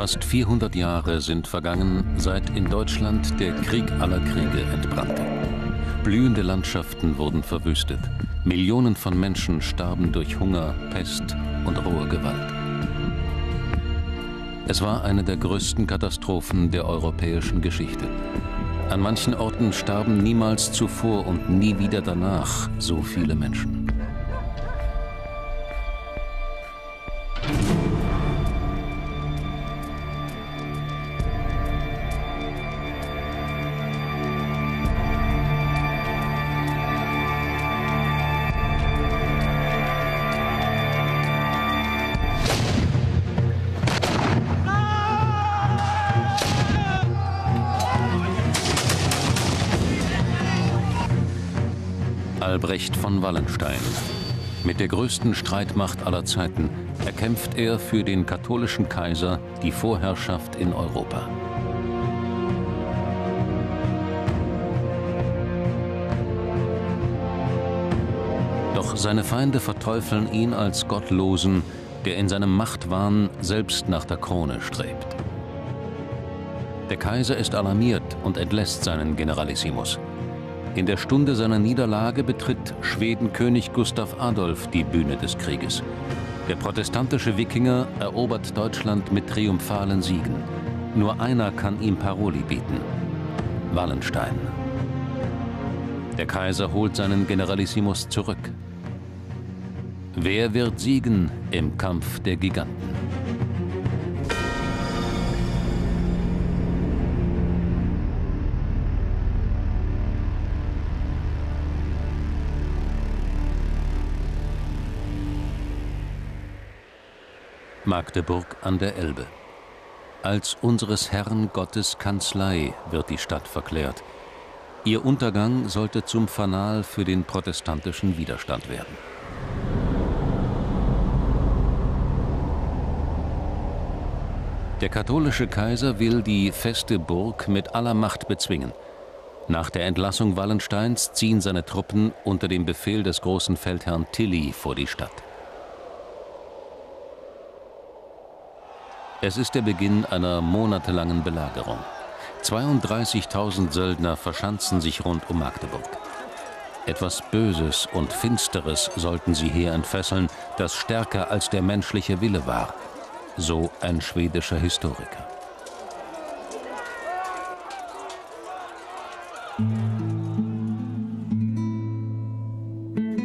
Fast 400 Jahre sind vergangen, seit in Deutschland der Krieg aller Kriege entbrannte. Blühende Landschaften wurden verwüstet. Millionen von Menschen starben durch Hunger, Pest und rohe Gewalt. Es war eine der größten Katastrophen der europäischen Geschichte. An manchen Orten starben niemals zuvor und nie wieder danach so viele Menschen. Wallenstein. Mit der größten Streitmacht aller Zeiten erkämpft er für den katholischen Kaiser die Vorherrschaft in Europa. Doch seine Feinde verteufeln ihn als Gottlosen, der in seinem Machtwahn selbst nach der Krone strebt. Der Kaiser ist alarmiert und entlässt seinen Generalissimus. In der Stunde seiner Niederlage betritt Schwedenkönig Gustav Adolf die Bühne des Krieges. Der protestantische Wikinger erobert Deutschland mit triumphalen Siegen. Nur einer kann ihm Paroli bieten. Wallenstein. Der Kaiser holt seinen Generalissimus zurück. Wer wird siegen im Kampf der Giganten? Magdeburg an der Elbe. Als unseres Herrn Gottes Kanzlei wird die Stadt verklärt. Ihr Untergang sollte zum Fanal für den protestantischen Widerstand werden. Der katholische Kaiser will die feste Burg mit aller Macht bezwingen. Nach der Entlassung Wallensteins ziehen seine Truppen unter dem Befehl des großen Feldherrn Tilly vor die Stadt. Es ist der Beginn einer monatelangen Belagerung. 32.000 Söldner verschanzen sich rund um Magdeburg. Etwas Böses und Finsteres sollten sie hier entfesseln, das stärker als der menschliche Wille war. So ein schwedischer Historiker.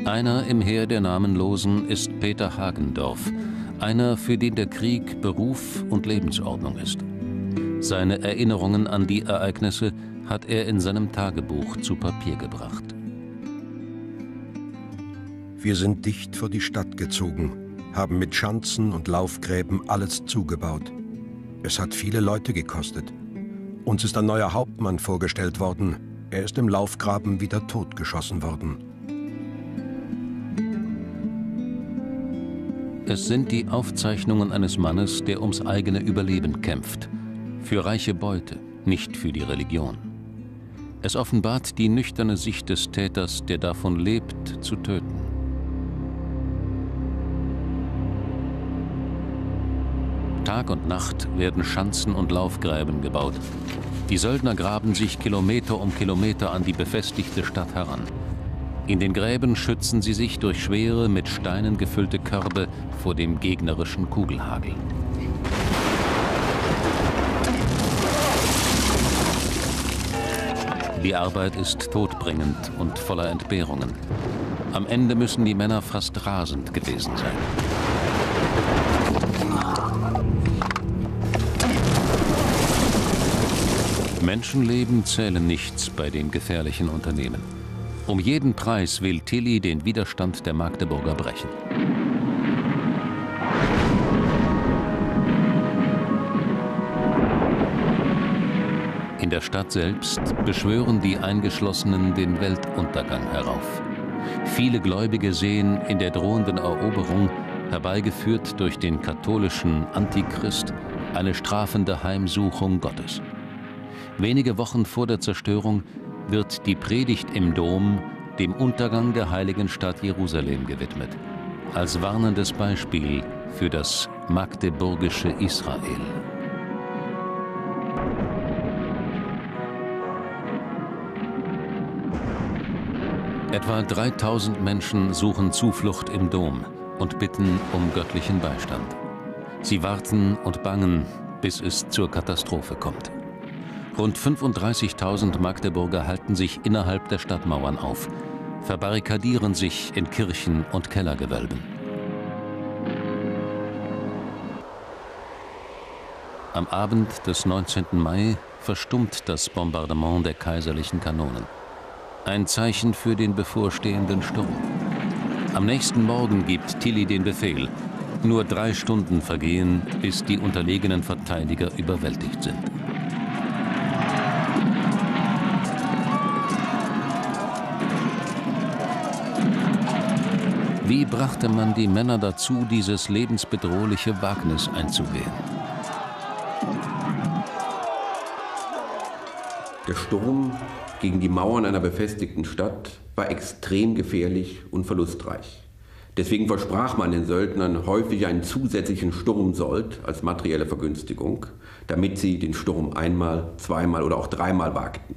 Einer im Heer der Namenlosen ist Peter Hagendorf, einer, für den der Krieg Beruf und Lebensordnung ist. Seine Erinnerungen an die Ereignisse hat er in seinem Tagebuch zu Papier gebracht. Wir sind dicht vor die Stadt gezogen, haben mit Schanzen und Laufgräben alles zugebaut. Es hat viele Leute gekostet. Uns ist ein neuer Hauptmann vorgestellt worden. Er ist im Laufgraben wieder totgeschossen worden. Es sind die Aufzeichnungen eines Mannes, der ums eigene Überleben kämpft. Für reiche Beute, nicht für die Religion. Es offenbart die nüchterne Sicht des Täters, der davon lebt, zu töten. Tag und Nacht werden Schanzen und Laufgräben gebaut. Die Söldner graben sich Kilometer um Kilometer an die befestigte Stadt heran. In den Gräben schützen sie sich durch schwere, mit Steinen gefüllte Körbe vor dem gegnerischen Kugelhagel. Die Arbeit ist todbringend und voller Entbehrungen. Am Ende müssen die Männer fast rasend gewesen sein. Menschenleben zählen nichts bei den gefährlichen Unternehmen. Um jeden Preis will Tilly den Widerstand der Magdeburger brechen. In der Stadt selbst beschwören die Eingeschlossenen den Weltuntergang herauf. Viele Gläubige sehen in der drohenden Eroberung, herbeigeführt durch den katholischen Antichrist, eine strafende Heimsuchung Gottes. Wenige Wochen vor der Zerstörung wird die Predigt im Dom dem Untergang der heiligen Stadt Jerusalem gewidmet, als warnendes Beispiel für das magdeburgische Israel. Etwa 3000 Menschen suchen Zuflucht im Dom und bitten um göttlichen Beistand. Sie warten und bangen, bis es zur Katastrophe kommt. Rund 35.000 Magdeburger halten sich innerhalb der Stadtmauern auf, verbarrikadieren sich in Kirchen und Kellergewölben. Am Abend des 19. Mai verstummt das Bombardement der kaiserlichen Kanonen. Ein Zeichen für den bevorstehenden Sturm. Am nächsten Morgen gibt Tilly den Befehl. Nur drei Stunden vergehen, bis die unterlegenen Verteidiger überwältigt sind. Wie brachte man die Männer dazu, dieses lebensbedrohliche Wagnis einzugehen? Der Sturm gegen die Mauern einer befestigten Stadt war extrem gefährlich und verlustreich. Deswegen versprach man den Söldnern häufig einen zusätzlichen Sturmsold als materielle Vergünstigung, damit sie den Sturm einmal, zweimal oder auch dreimal wagten.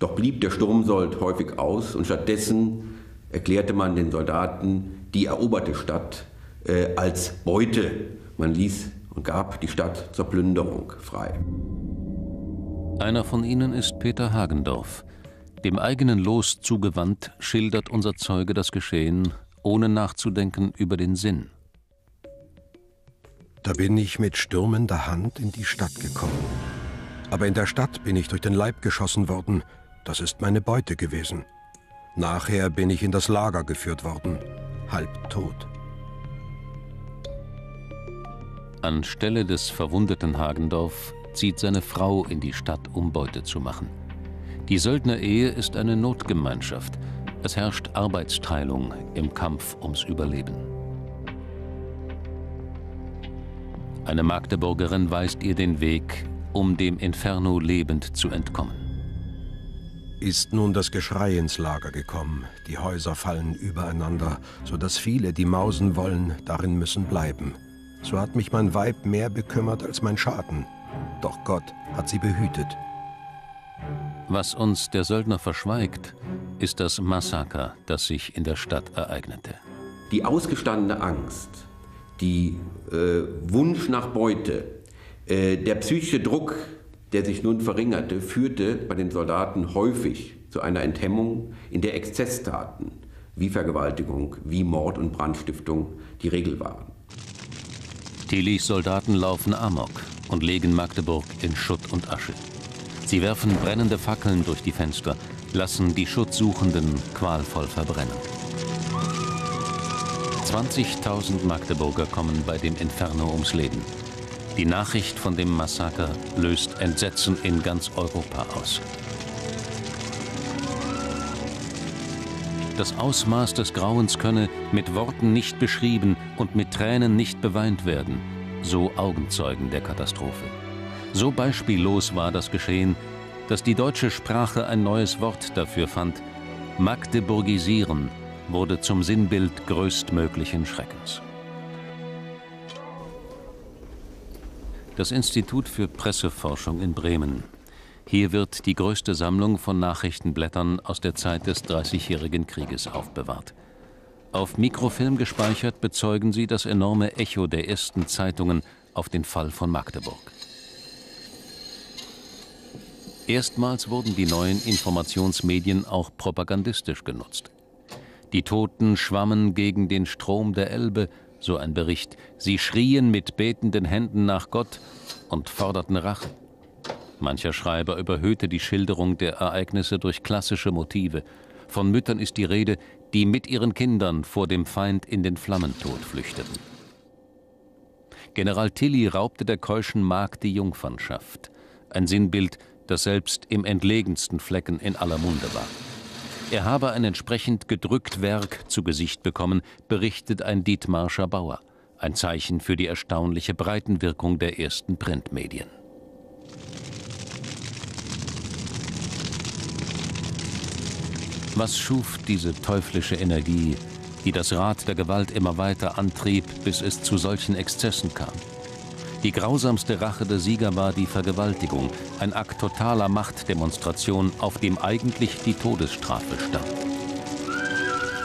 Doch blieb der Sturmsold häufig aus und stattdessen erklärte man den Soldaten die eroberte Stadt äh, als Beute. Man ließ und gab die Stadt zur Plünderung frei. Einer von ihnen ist Peter Hagendorf. Dem eigenen Los zugewandt schildert unser Zeuge das Geschehen, ohne nachzudenken über den Sinn. Da bin ich mit stürmender Hand in die Stadt gekommen. Aber in der Stadt bin ich durch den Leib geschossen worden. Das ist meine Beute gewesen. Nachher bin ich in das Lager geführt worden, halb tot. Anstelle des verwundeten Hagendorf zieht seine Frau in die Stadt, um Beute zu machen. Die Söldnerehe ist eine Notgemeinschaft. Es herrscht Arbeitsteilung im Kampf ums Überleben. Eine Magdeburgerin weist ihr den Weg, um dem Inferno lebend zu entkommen ist nun das Geschrei ins Lager gekommen. Die Häuser fallen übereinander, so dass viele, die mausen wollen, darin müssen bleiben. So hat mich mein Weib mehr bekümmert als mein Schaden. Doch Gott hat sie behütet. Was uns der Söldner verschweigt, ist das Massaker, das sich in der Stadt ereignete. Die ausgestandene Angst, die äh, Wunsch nach Beute, äh, der psychische Druck, der sich nun verringerte, führte bei den Soldaten häufig zu einer Enthemmung, in der Exzesstaten wie Vergewaltigung, wie Mord und Brandstiftung die Regel waren. Tillys Soldaten laufen amok und legen Magdeburg in Schutt und Asche. Sie werfen brennende Fackeln durch die Fenster, lassen die Schutzsuchenden qualvoll verbrennen. 20.000 Magdeburger kommen bei dem Inferno ums Leben. Die Nachricht von dem Massaker löst Entsetzen in ganz Europa aus. Das Ausmaß des Grauens könne mit Worten nicht beschrieben und mit Tränen nicht beweint werden, so Augenzeugen der Katastrophe. So beispiellos war das Geschehen, dass die deutsche Sprache ein neues Wort dafür fand. Magdeburgisieren wurde zum Sinnbild größtmöglichen Schreckens. Das Institut für Presseforschung in Bremen. Hier wird die größte Sammlung von Nachrichtenblättern aus der Zeit des Dreißigjährigen Krieges aufbewahrt. Auf Mikrofilm gespeichert bezeugen sie das enorme Echo der ersten Zeitungen auf den Fall von Magdeburg. Erstmals wurden die neuen Informationsmedien auch propagandistisch genutzt. Die Toten schwammen gegen den Strom der Elbe, so ein Bericht. Sie schrien mit betenden Händen nach Gott und forderten Rache. Mancher Schreiber überhöhte die Schilderung der Ereignisse durch klassische Motive. Von Müttern ist die Rede, die mit ihren Kindern vor dem Feind in den Flammentod flüchteten. General Tilly raubte der keuschen Magd die Jungfernschaft, ein Sinnbild, das selbst im entlegensten Flecken in aller Munde war. Er habe ein entsprechend gedrückt Werk zu Gesicht bekommen, berichtet ein Dietmarscher Bauer. Ein Zeichen für die erstaunliche Breitenwirkung der ersten Printmedien. Was schuf diese teuflische Energie, die das Rad der Gewalt immer weiter antrieb, bis es zu solchen Exzessen kam? Die grausamste Rache der Sieger war die Vergewaltigung, ein Akt totaler Machtdemonstration, auf dem eigentlich die Todesstrafe stand.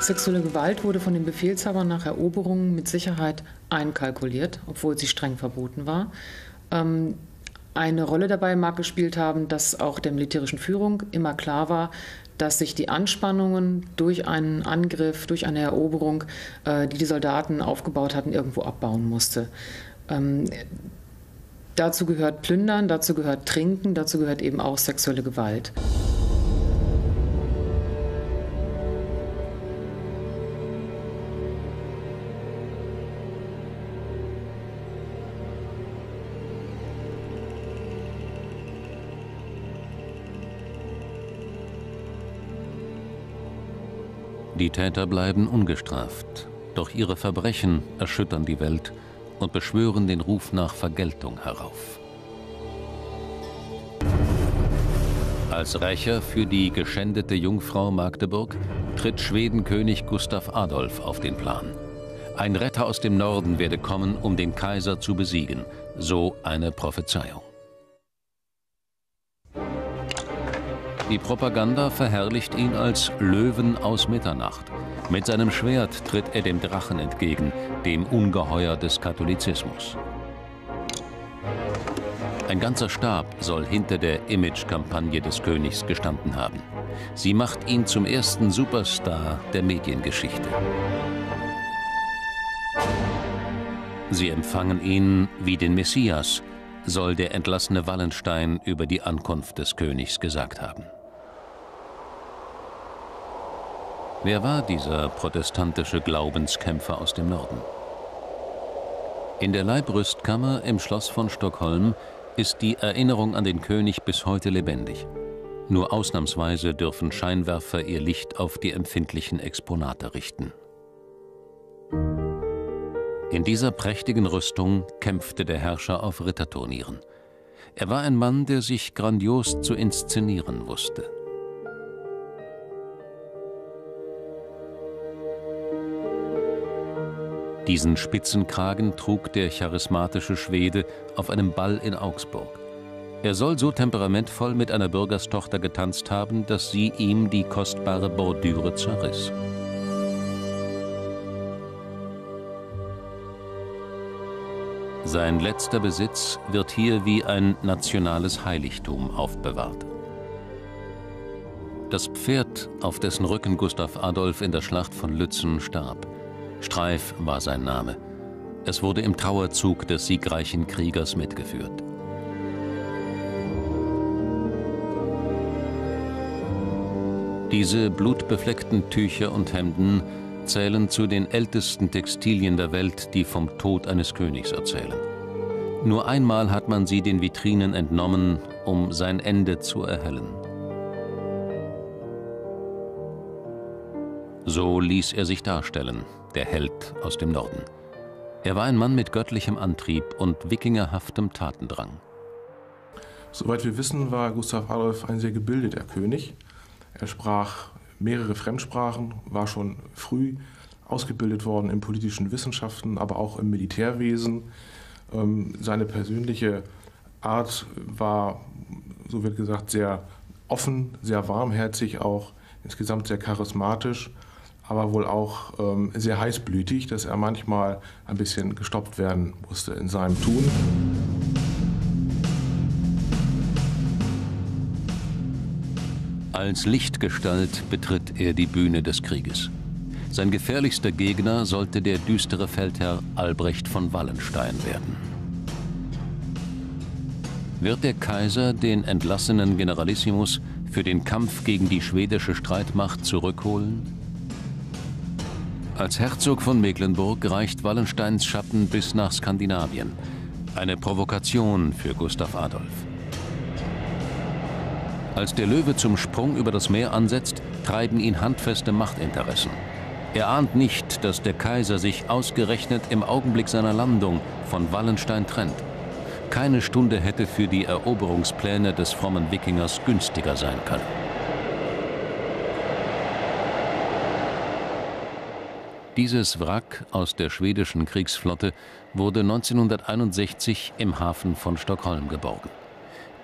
Sexuelle Gewalt wurde von den Befehlshabern nach Eroberungen mit Sicherheit einkalkuliert, obwohl sie streng verboten war. Ähm, eine Rolle dabei mag gespielt haben, dass auch der militärischen Führung immer klar war, dass sich die Anspannungen durch einen Angriff, durch eine Eroberung, äh, die die Soldaten aufgebaut hatten, irgendwo abbauen musste. Ähm, dazu gehört Plündern, dazu gehört Trinken, dazu gehört eben auch sexuelle Gewalt. Die Täter bleiben ungestraft, doch ihre Verbrechen erschüttern die Welt und beschwören den Ruf nach Vergeltung herauf. Als Rächer für die geschändete Jungfrau Magdeburg tritt Schwedenkönig Gustav Adolf auf den Plan. Ein Retter aus dem Norden werde kommen, um den Kaiser zu besiegen, so eine Prophezeiung. Die Propaganda verherrlicht ihn als Löwen aus Mitternacht. Mit seinem Schwert tritt er dem Drachen entgegen, dem Ungeheuer des Katholizismus. Ein ganzer Stab soll hinter der Image-Kampagne des Königs gestanden haben. Sie macht ihn zum ersten Superstar der Mediengeschichte. Sie empfangen ihn wie den Messias, soll der entlassene Wallenstein über die Ankunft des Königs gesagt haben. Wer war dieser protestantische Glaubenskämpfer aus dem Norden? In der Leibrüstkammer im Schloss von Stockholm ist die Erinnerung an den König bis heute lebendig. Nur ausnahmsweise dürfen Scheinwerfer ihr Licht auf die empfindlichen Exponate richten. In dieser prächtigen Rüstung kämpfte der Herrscher auf Ritterturnieren. Er war ein Mann, der sich grandios zu inszenieren wusste. Diesen Spitzenkragen trug der charismatische Schwede auf einem Ball in Augsburg. Er soll so temperamentvoll mit einer Bürgerstochter getanzt haben, dass sie ihm die kostbare Bordüre zerriss. Sein letzter Besitz wird hier wie ein nationales Heiligtum aufbewahrt. Das Pferd, auf dessen Rücken Gustav Adolf in der Schlacht von Lützen starb, Streif war sein Name. Es wurde im Trauerzug des siegreichen Kriegers mitgeführt. Diese blutbefleckten Tücher und Hemden zählen zu den ältesten Textilien der Welt, die vom Tod eines Königs erzählen. Nur einmal hat man sie den Vitrinen entnommen, um sein Ende zu erhellen. So ließ er sich darstellen, der Held aus dem Norden. Er war ein Mann mit göttlichem Antrieb und wikingerhaftem Tatendrang. Soweit wir wissen, war Gustav Adolf ein sehr gebildeter König. Er sprach mehrere Fremdsprachen, war schon früh ausgebildet worden in politischen Wissenschaften, aber auch im Militärwesen. Ähm, seine persönliche Art war, so wird gesagt, sehr offen, sehr warmherzig, auch insgesamt sehr charismatisch aber wohl auch ähm, sehr heißblütig, dass er manchmal ein bisschen gestoppt werden musste in seinem Tun. Als Lichtgestalt betritt er die Bühne des Krieges. Sein gefährlichster Gegner sollte der düstere Feldherr Albrecht von Wallenstein werden. Wird der Kaiser den entlassenen Generalissimus für den Kampf gegen die schwedische Streitmacht zurückholen? Als Herzog von Mecklenburg reicht Wallensteins Schatten bis nach Skandinavien. Eine Provokation für Gustav Adolf. Als der Löwe zum Sprung über das Meer ansetzt, treiben ihn handfeste Machtinteressen. Er ahnt nicht, dass der Kaiser sich ausgerechnet im Augenblick seiner Landung von Wallenstein trennt. Keine Stunde hätte für die Eroberungspläne des frommen Wikingers günstiger sein können. Dieses Wrack aus der schwedischen Kriegsflotte wurde 1961 im Hafen von Stockholm geborgen.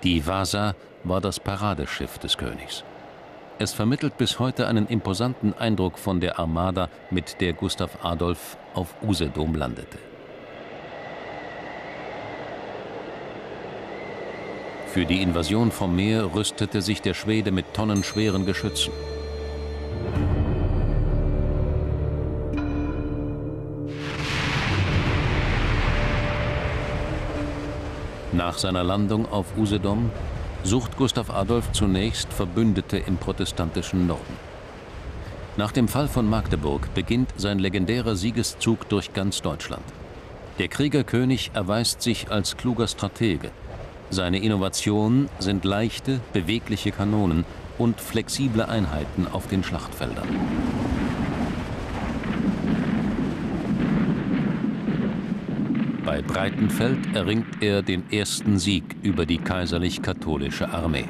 Die Vasa war das Paradeschiff des Königs. Es vermittelt bis heute einen imposanten Eindruck von der Armada, mit der Gustav Adolf auf Usedom landete. Für die Invasion vom Meer rüstete sich der Schwede mit tonnenschweren Geschützen. Nach seiner Landung auf Usedom sucht Gustav Adolf zunächst Verbündete im protestantischen Norden. Nach dem Fall von Magdeburg beginnt sein legendärer Siegeszug durch ganz Deutschland. Der Kriegerkönig erweist sich als kluger Stratege – seine Innovationen sind leichte, bewegliche Kanonen und flexible Einheiten auf den Schlachtfeldern. Bei Breitenfeld erringt er den ersten Sieg über die kaiserlich-katholische Armee.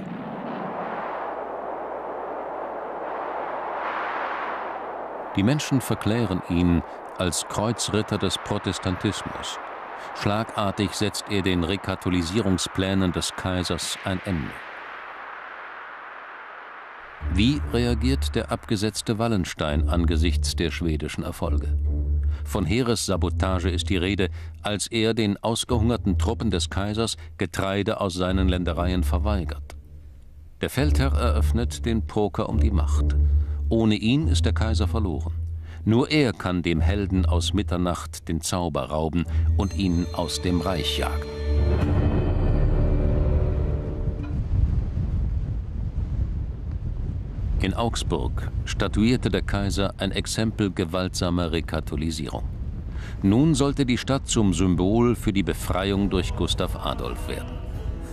Die Menschen verklären ihn als Kreuzritter des Protestantismus Schlagartig setzt er den Rekatholisierungsplänen des Kaisers ein Ende. Wie reagiert der abgesetzte Wallenstein angesichts der schwedischen Erfolge? Von Heeressabotage ist die Rede, als er den ausgehungerten Truppen des Kaisers Getreide aus seinen Ländereien verweigert. Der Feldherr eröffnet den Poker um die Macht. Ohne ihn ist der Kaiser verloren. Nur er kann dem Helden aus Mitternacht den Zauber rauben und ihn aus dem Reich jagen. In Augsburg statuierte der Kaiser ein Exempel gewaltsamer Rekatholisierung. Nun sollte die Stadt zum Symbol für die Befreiung durch Gustav Adolf werden.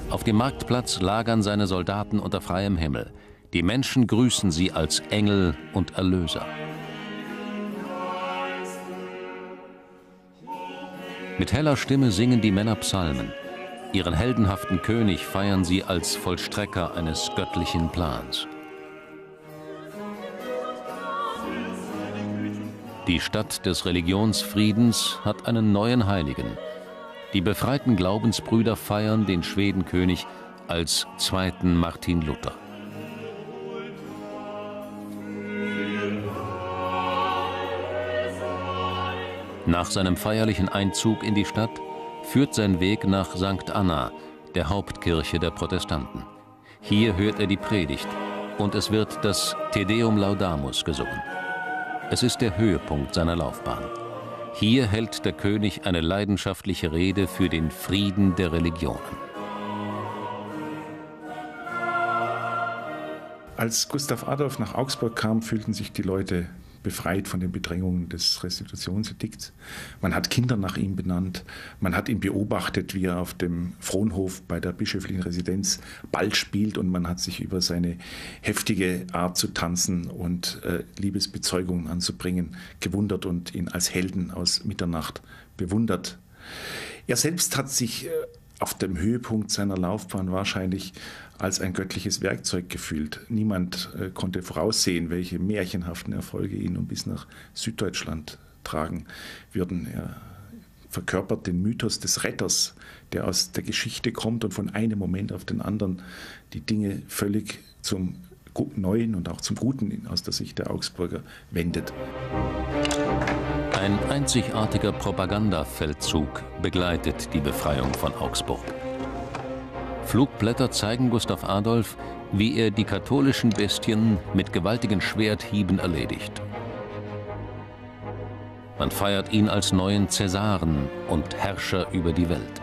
Auf dem Marktplatz lagern seine Soldaten unter freiem Himmel. Die Menschen grüßen sie als Engel und Erlöser. Mit heller Stimme singen die Männer Psalmen. Ihren heldenhaften König feiern sie als Vollstrecker eines göttlichen Plans. Die Stadt des Religionsfriedens hat einen neuen Heiligen. Die befreiten Glaubensbrüder feiern den Schwedenkönig als zweiten Martin Luther. Nach seinem feierlichen Einzug in die Stadt führt sein Weg nach St. Anna, der Hauptkirche der Protestanten. Hier hört er die Predigt und es wird das Te Deum Laudamus gesungen. Es ist der Höhepunkt seiner Laufbahn. Hier hält der König eine leidenschaftliche Rede für den Frieden der Religionen. Als Gustav Adolf nach Augsburg kam, fühlten sich die Leute befreit von den Bedrängungen des Restitutionsedikts. Man hat Kinder nach ihm benannt. Man hat ihn beobachtet, wie er auf dem Fronhof bei der bischöflichen Residenz Ball spielt und man hat sich über seine heftige Art zu tanzen und äh, Liebesbezeugungen anzubringen gewundert und ihn als Helden aus Mitternacht bewundert. Er selbst hat sich äh, auf dem Höhepunkt seiner Laufbahn wahrscheinlich als ein göttliches Werkzeug gefühlt. Niemand äh, konnte voraussehen, welche märchenhaften Erfolge ihn nun bis nach Süddeutschland tragen würden. Er verkörpert den Mythos des Retters, der aus der Geschichte kommt und von einem Moment auf den anderen die Dinge völlig zum Neuen und auch zum Guten aus der Sicht der Augsburger wendet. Ein einzigartiger Propagandafeldzug begleitet die Befreiung von Augsburg. Flugblätter zeigen Gustav Adolf, wie er die katholischen Bestien mit gewaltigen Schwerthieben erledigt. Man feiert ihn als neuen Cäsaren und Herrscher über die Welt.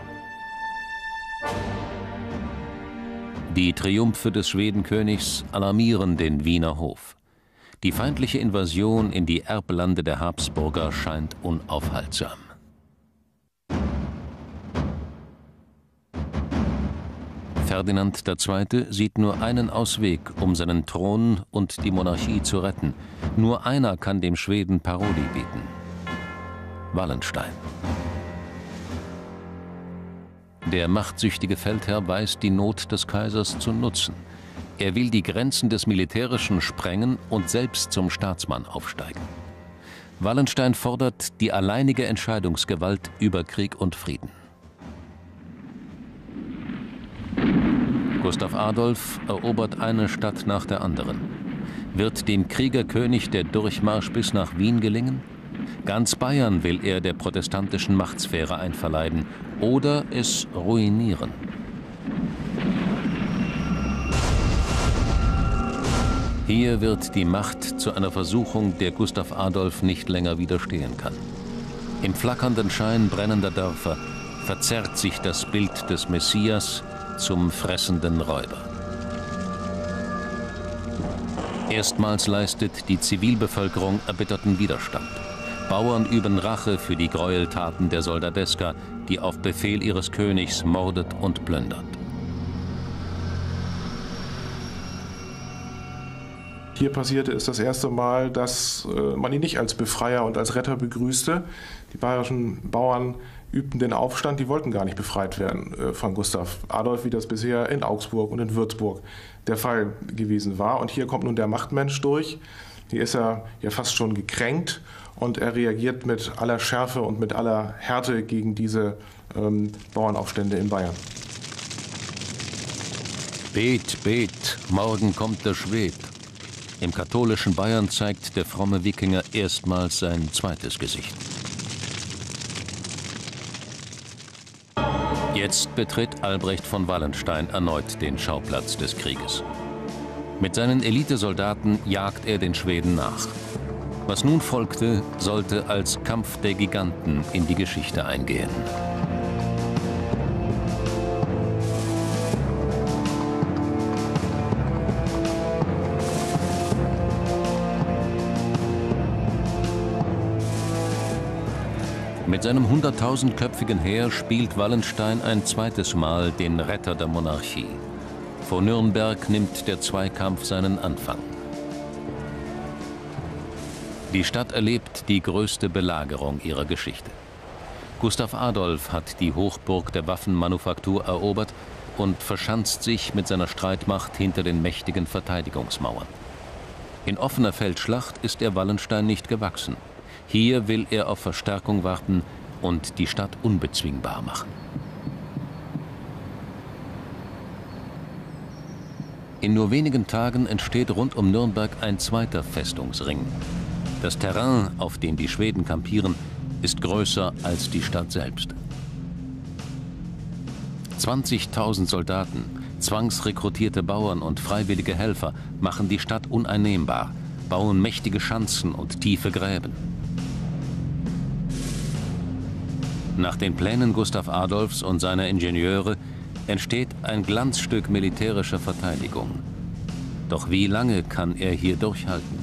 Die Triumphe des Schwedenkönigs alarmieren den Wiener Hof. Die feindliche Invasion in die Erblande der Habsburger scheint unaufhaltsam. Ferdinand II. sieht nur einen Ausweg, um seinen Thron und die Monarchie zu retten. Nur einer kann dem Schweden Paroli bieten. Wallenstein. Der machtsüchtige Feldherr weiß die Not des Kaisers zu nutzen. Er will die Grenzen des Militärischen sprengen und selbst zum Staatsmann aufsteigen. Wallenstein fordert die alleinige Entscheidungsgewalt über Krieg und Frieden. Gustav Adolf erobert eine Stadt nach der anderen. Wird dem Kriegerkönig der Durchmarsch bis nach Wien gelingen? Ganz Bayern will er der protestantischen Machtsphäre einverleiben oder es ruinieren. Hier wird die Macht zu einer Versuchung, der Gustav Adolf nicht länger widerstehen kann. Im flackernden Schein brennender Dörfer verzerrt sich das Bild des Messias zum fressenden Räuber. Erstmals leistet die Zivilbevölkerung erbitterten Widerstand. Bauern üben Rache für die Gräueltaten der Soldadeska, die auf Befehl ihres Königs mordet und plündert. Hier passierte es das erste Mal, dass äh, man ihn nicht als Befreier und als Retter begrüßte. Die bayerischen Bauern übten den Aufstand, die wollten gar nicht befreit werden äh, von Gustav Adolf, wie das bisher in Augsburg und in Würzburg der Fall gewesen war. Und hier kommt nun der Machtmensch durch. Hier ist er ja fast schon gekränkt und er reagiert mit aller Schärfe und mit aller Härte gegen diese ähm, Bauernaufstände in Bayern. Bet, bet, morgen kommt der Schwed. Im katholischen Bayern zeigt der fromme Wikinger erstmals sein zweites Gesicht. Jetzt betritt Albrecht von Wallenstein erneut den Schauplatz des Krieges. Mit seinen Elitesoldaten jagt er den Schweden nach. Was nun folgte, sollte als Kampf der Giganten in die Geschichte eingehen. Mit seinem hunderttausendköpfigen Heer spielt Wallenstein ein zweites Mal den Retter der Monarchie. Vor Nürnberg nimmt der Zweikampf seinen Anfang. Die Stadt erlebt die größte Belagerung ihrer Geschichte. Gustav Adolf hat die Hochburg der Waffenmanufaktur erobert und verschanzt sich mit seiner Streitmacht hinter den mächtigen Verteidigungsmauern. In offener Feldschlacht ist er Wallenstein nicht gewachsen. Hier will er auf Verstärkung warten und die Stadt unbezwingbar machen. In nur wenigen Tagen entsteht rund um Nürnberg ein zweiter Festungsring. Das Terrain, auf dem die Schweden kampieren, ist größer als die Stadt selbst. 20.000 Soldaten, zwangsrekrutierte Bauern und freiwillige Helfer machen die Stadt uneinnehmbar, bauen mächtige Schanzen und tiefe Gräben. Nach den Plänen Gustav Adolfs und seiner Ingenieure entsteht ein Glanzstück militärischer Verteidigung. Doch wie lange kann er hier durchhalten?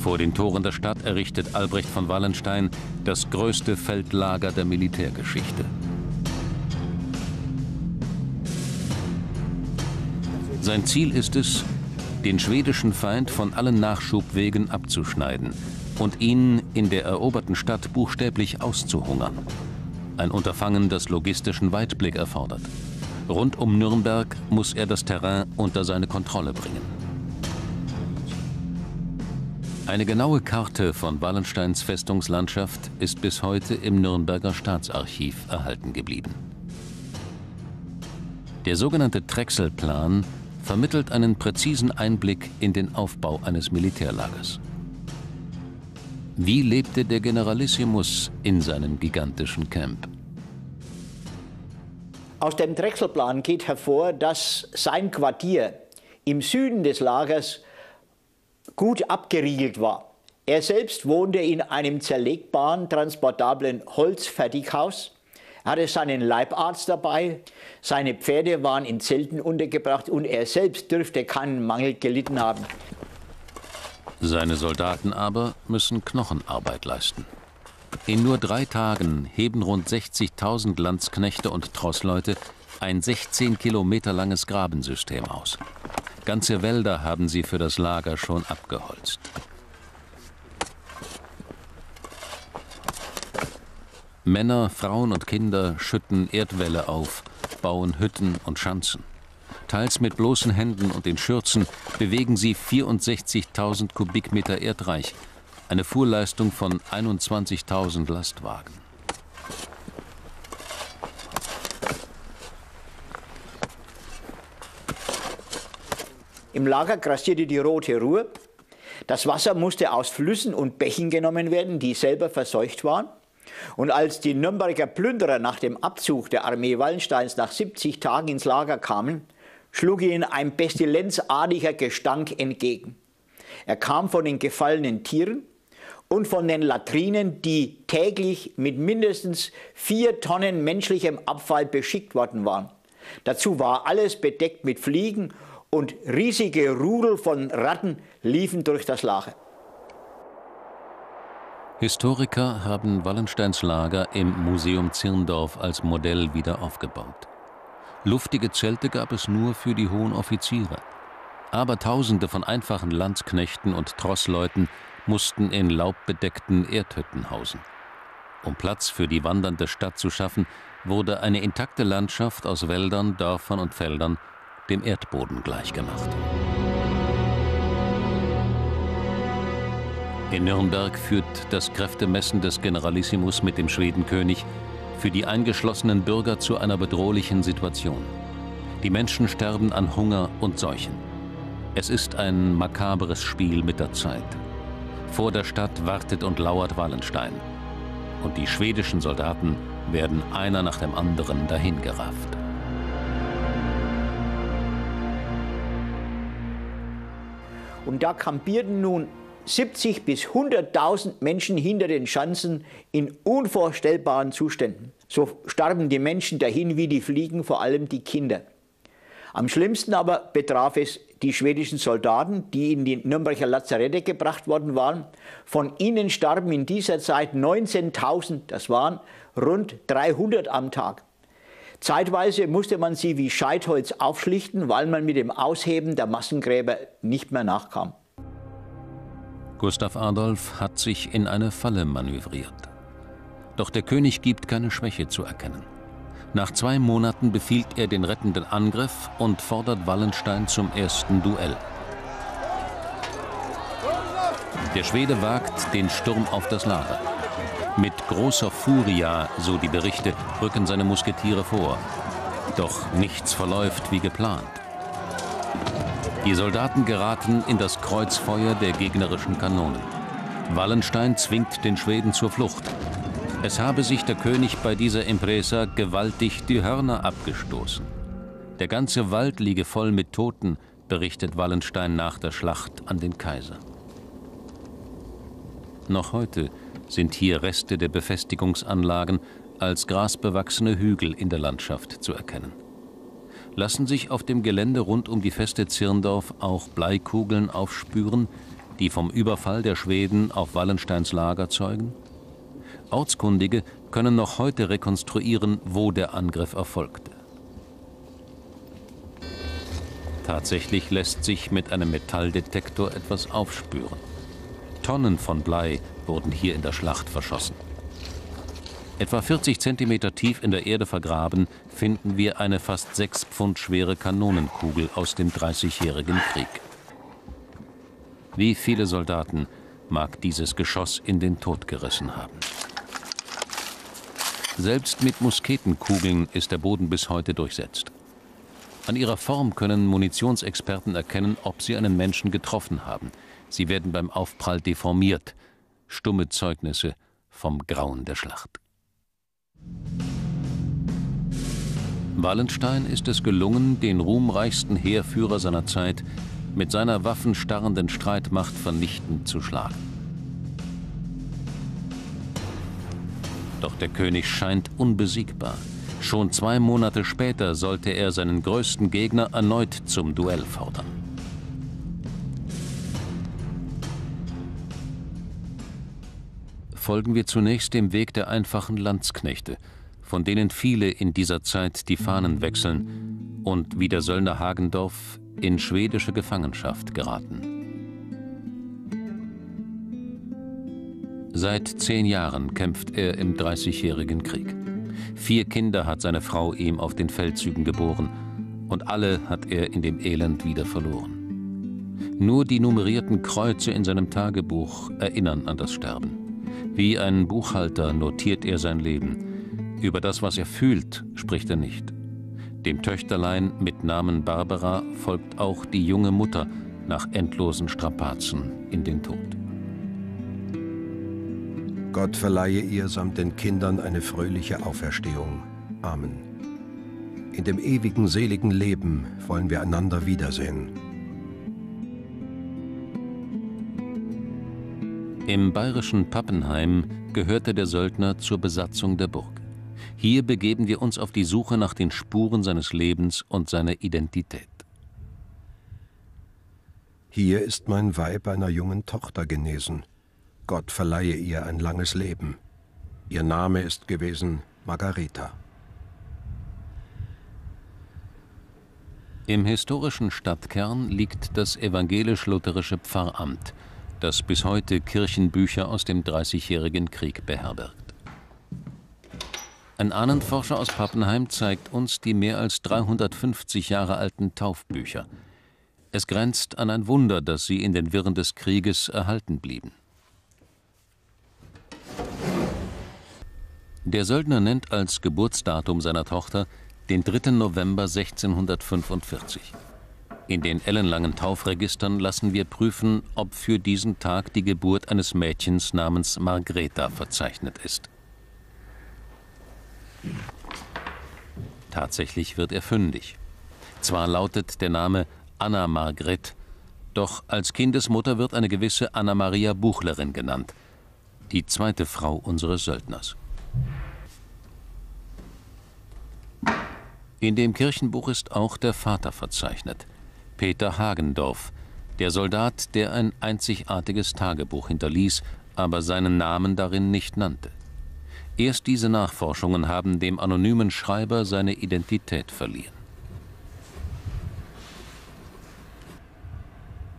Vor den Toren der Stadt errichtet Albrecht von Wallenstein das größte Feldlager der Militärgeschichte. Sein Ziel ist es, den schwedischen Feind von allen Nachschubwegen abzuschneiden und ihn in der eroberten Stadt buchstäblich auszuhungern. Ein Unterfangen, das logistischen Weitblick erfordert. Rund um Nürnberg muss er das Terrain unter seine Kontrolle bringen. Eine genaue Karte von Wallensteins Festungslandschaft ist bis heute im Nürnberger Staatsarchiv erhalten geblieben. Der sogenannte Drechselplan vermittelt einen präzisen Einblick in den Aufbau eines Militärlagers. Wie lebte der Generalissimus in seinem gigantischen Camp? Aus dem Drechselplan geht hervor, dass sein Quartier im Süden des Lagers gut abgeriegelt war. Er selbst wohnte in einem zerlegbaren, transportablen Holzfertighaus. Er hatte seinen Leibarzt dabei, seine Pferde waren in Zelten untergebracht und er selbst dürfte keinen Mangel gelitten haben. Seine Soldaten aber müssen Knochenarbeit leisten. In nur drei Tagen heben rund 60.000 Landsknechte und Trossleute ein 16 Kilometer langes Grabensystem aus. Ganze Wälder haben sie für das Lager schon abgeholzt. Männer, Frauen und Kinder schütten Erdwälle auf, bauen Hütten und Schanzen. Teils mit bloßen Händen und in Schürzen bewegen sie 64.000 Kubikmeter Erdreich, eine Fuhrleistung von 21.000 Lastwagen. Im Lager grassierte die Rote Ruhr. Das Wasser musste aus Flüssen und Bächen genommen werden, die selber verseucht waren. Und als die Nürnberger Plünderer nach dem Abzug der Armee Wallensteins nach 70 Tagen ins Lager kamen, schlug ihnen ein pestilenzartiger Gestank entgegen. Er kam von den gefallenen Tieren und von den Latrinen, die täglich mit mindestens vier Tonnen menschlichem Abfall beschickt worden waren. Dazu war alles bedeckt mit Fliegen und riesige Rudel von Ratten liefen durch das Lager. Historiker haben Wallensteins Lager im Museum Zirndorf als Modell wieder aufgebaut. Luftige Zelte gab es nur für die hohen Offiziere. Aber Tausende von einfachen Landsknechten und Trossleuten mussten in laubbedeckten Erdhütten hausen. Um Platz für die wandernde Stadt zu schaffen, wurde eine intakte Landschaft aus Wäldern, Dörfern und Feldern dem Erdboden gleichgemacht. In Nürnberg führt das Kräftemessen des Generalissimus mit dem Schwedenkönig für die eingeschlossenen Bürger zu einer bedrohlichen Situation. Die Menschen sterben an Hunger und Seuchen. Es ist ein makabres Spiel mit der Zeit. Vor der Stadt wartet und lauert Wallenstein. Und die schwedischen Soldaten werden einer nach dem anderen dahingerafft. Und da kampierten nun 70 bis 100.000 Menschen hinter den Schanzen in unvorstellbaren Zuständen. So starben die Menschen dahin wie die Fliegen, vor allem die Kinder. Am schlimmsten aber betraf es die schwedischen Soldaten, die in die Nürnberger Lazarette gebracht worden waren. Von ihnen starben in dieser Zeit 19.000, das waren rund 300 am Tag. Zeitweise musste man sie wie Scheitholz aufschlichten, weil man mit dem Ausheben der Massengräber nicht mehr nachkam. Gustav Adolf hat sich in eine Falle manövriert. Doch der König gibt keine Schwäche zu erkennen. Nach zwei Monaten befiehlt er den rettenden Angriff und fordert Wallenstein zum ersten Duell. Der Schwede wagt den Sturm auf das Lager. Mit großer Furia, so die Berichte, rücken seine Musketiere vor. Doch nichts verläuft wie geplant. Die Soldaten geraten in das Kreuzfeuer der gegnerischen Kanonen. Wallenstein zwingt den Schweden zur Flucht. Es habe sich der König bei dieser Impresa gewaltig die Hörner abgestoßen. Der ganze Wald liege voll mit Toten, berichtet Wallenstein nach der Schlacht an den Kaiser. Noch heute sind hier Reste der Befestigungsanlagen als grasbewachsene Hügel in der Landschaft zu erkennen. Lassen sich auf dem Gelände rund um die Feste Zirndorf auch Bleikugeln aufspüren, die vom Überfall der Schweden auf Wallensteins Lager zeugen? Ortskundige können noch heute rekonstruieren, wo der Angriff erfolgte. Tatsächlich lässt sich mit einem Metalldetektor etwas aufspüren. Tonnen von Blei wurden hier in der Schlacht verschossen. Etwa 40 Zentimeter tief in der Erde vergraben finden wir eine fast sechs Pfund schwere Kanonenkugel aus dem Dreißigjährigen Krieg. Wie viele Soldaten mag dieses Geschoss in den Tod gerissen haben? Selbst mit Musketenkugeln ist der Boden bis heute durchsetzt. An ihrer Form können Munitionsexperten erkennen, ob sie einen Menschen getroffen haben. Sie werden beim Aufprall deformiert. Stumme Zeugnisse vom Grauen der Schlacht. Wallenstein ist es gelungen, den ruhmreichsten Heerführer seiner Zeit mit seiner waffenstarrenden Streitmacht vernichtend zu schlagen. Doch der König scheint unbesiegbar. Schon zwei Monate später sollte er seinen größten Gegner erneut zum Duell fordern. Folgen wir zunächst dem Weg der einfachen Landsknechte, von denen viele in dieser Zeit die Fahnen wechseln und wie der Söllner Hagendorf in schwedische Gefangenschaft geraten. Seit zehn Jahren kämpft er im Dreißigjährigen Krieg. Vier Kinder hat seine Frau ihm auf den Feldzügen geboren und alle hat er in dem Elend wieder verloren. Nur die nummerierten Kreuze in seinem Tagebuch erinnern an das Sterben. Wie ein Buchhalter notiert er sein Leben. Über das, was er fühlt, spricht er nicht. Dem Töchterlein mit Namen Barbara folgt auch die junge Mutter nach endlosen Strapazen in den Tod. Gott verleihe ihr samt den Kindern eine fröhliche Auferstehung. Amen. In dem ewigen seligen Leben wollen wir einander wiedersehen. Im bayerischen Pappenheim gehörte der Söldner zur Besatzung der Burg. Hier begeben wir uns auf die Suche nach den Spuren seines Lebens und seiner Identität. Hier ist mein Weib einer jungen Tochter genesen. Gott verleihe ihr ein langes Leben. Ihr Name ist gewesen Margareta. Im historischen Stadtkern liegt das evangelisch-lutherische Pfarramt – das bis heute Kirchenbücher aus dem Dreißigjährigen Krieg beherbergt. Ein Ahnenforscher aus Pappenheim zeigt uns die mehr als 350 Jahre alten Taufbücher. Es grenzt an ein Wunder, dass sie in den Wirren des Krieges erhalten blieben. Der Söldner nennt als Geburtsdatum seiner Tochter den 3. November 1645. In den ellenlangen Taufregistern lassen wir prüfen, ob für diesen Tag die Geburt eines Mädchens namens Margreta verzeichnet ist. Tatsächlich wird er fündig. Zwar lautet der Name Anna Margret, doch als Kindesmutter wird eine gewisse Anna Maria Buchlerin genannt, die zweite Frau unseres Söldners. In dem Kirchenbuch ist auch der Vater verzeichnet – Peter Hagendorf, der Soldat, der ein einzigartiges Tagebuch hinterließ, aber seinen Namen darin nicht nannte. Erst diese Nachforschungen haben dem anonymen Schreiber seine Identität verliehen.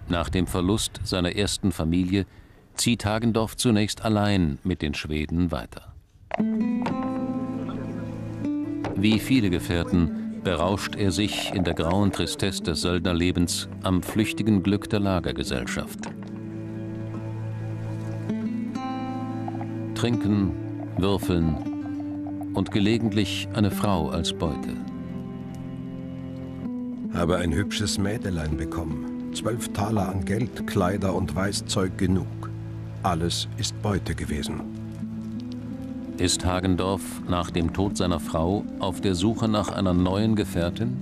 Nach dem Verlust seiner ersten Familie zieht Hagendorf zunächst allein mit den Schweden weiter. Wie viele Gefährten berauscht er sich in der grauen Tristesse des Söldnerlebens am flüchtigen Glück der Lagergesellschaft. Trinken, würfeln und gelegentlich eine Frau als Beute. Habe ein hübsches Mädelein bekommen. Zwölf Taler an Geld, Kleider und Weißzeug genug. Alles ist Beute gewesen. Ist Hagendorf nach dem Tod seiner Frau auf der Suche nach einer neuen Gefährtin?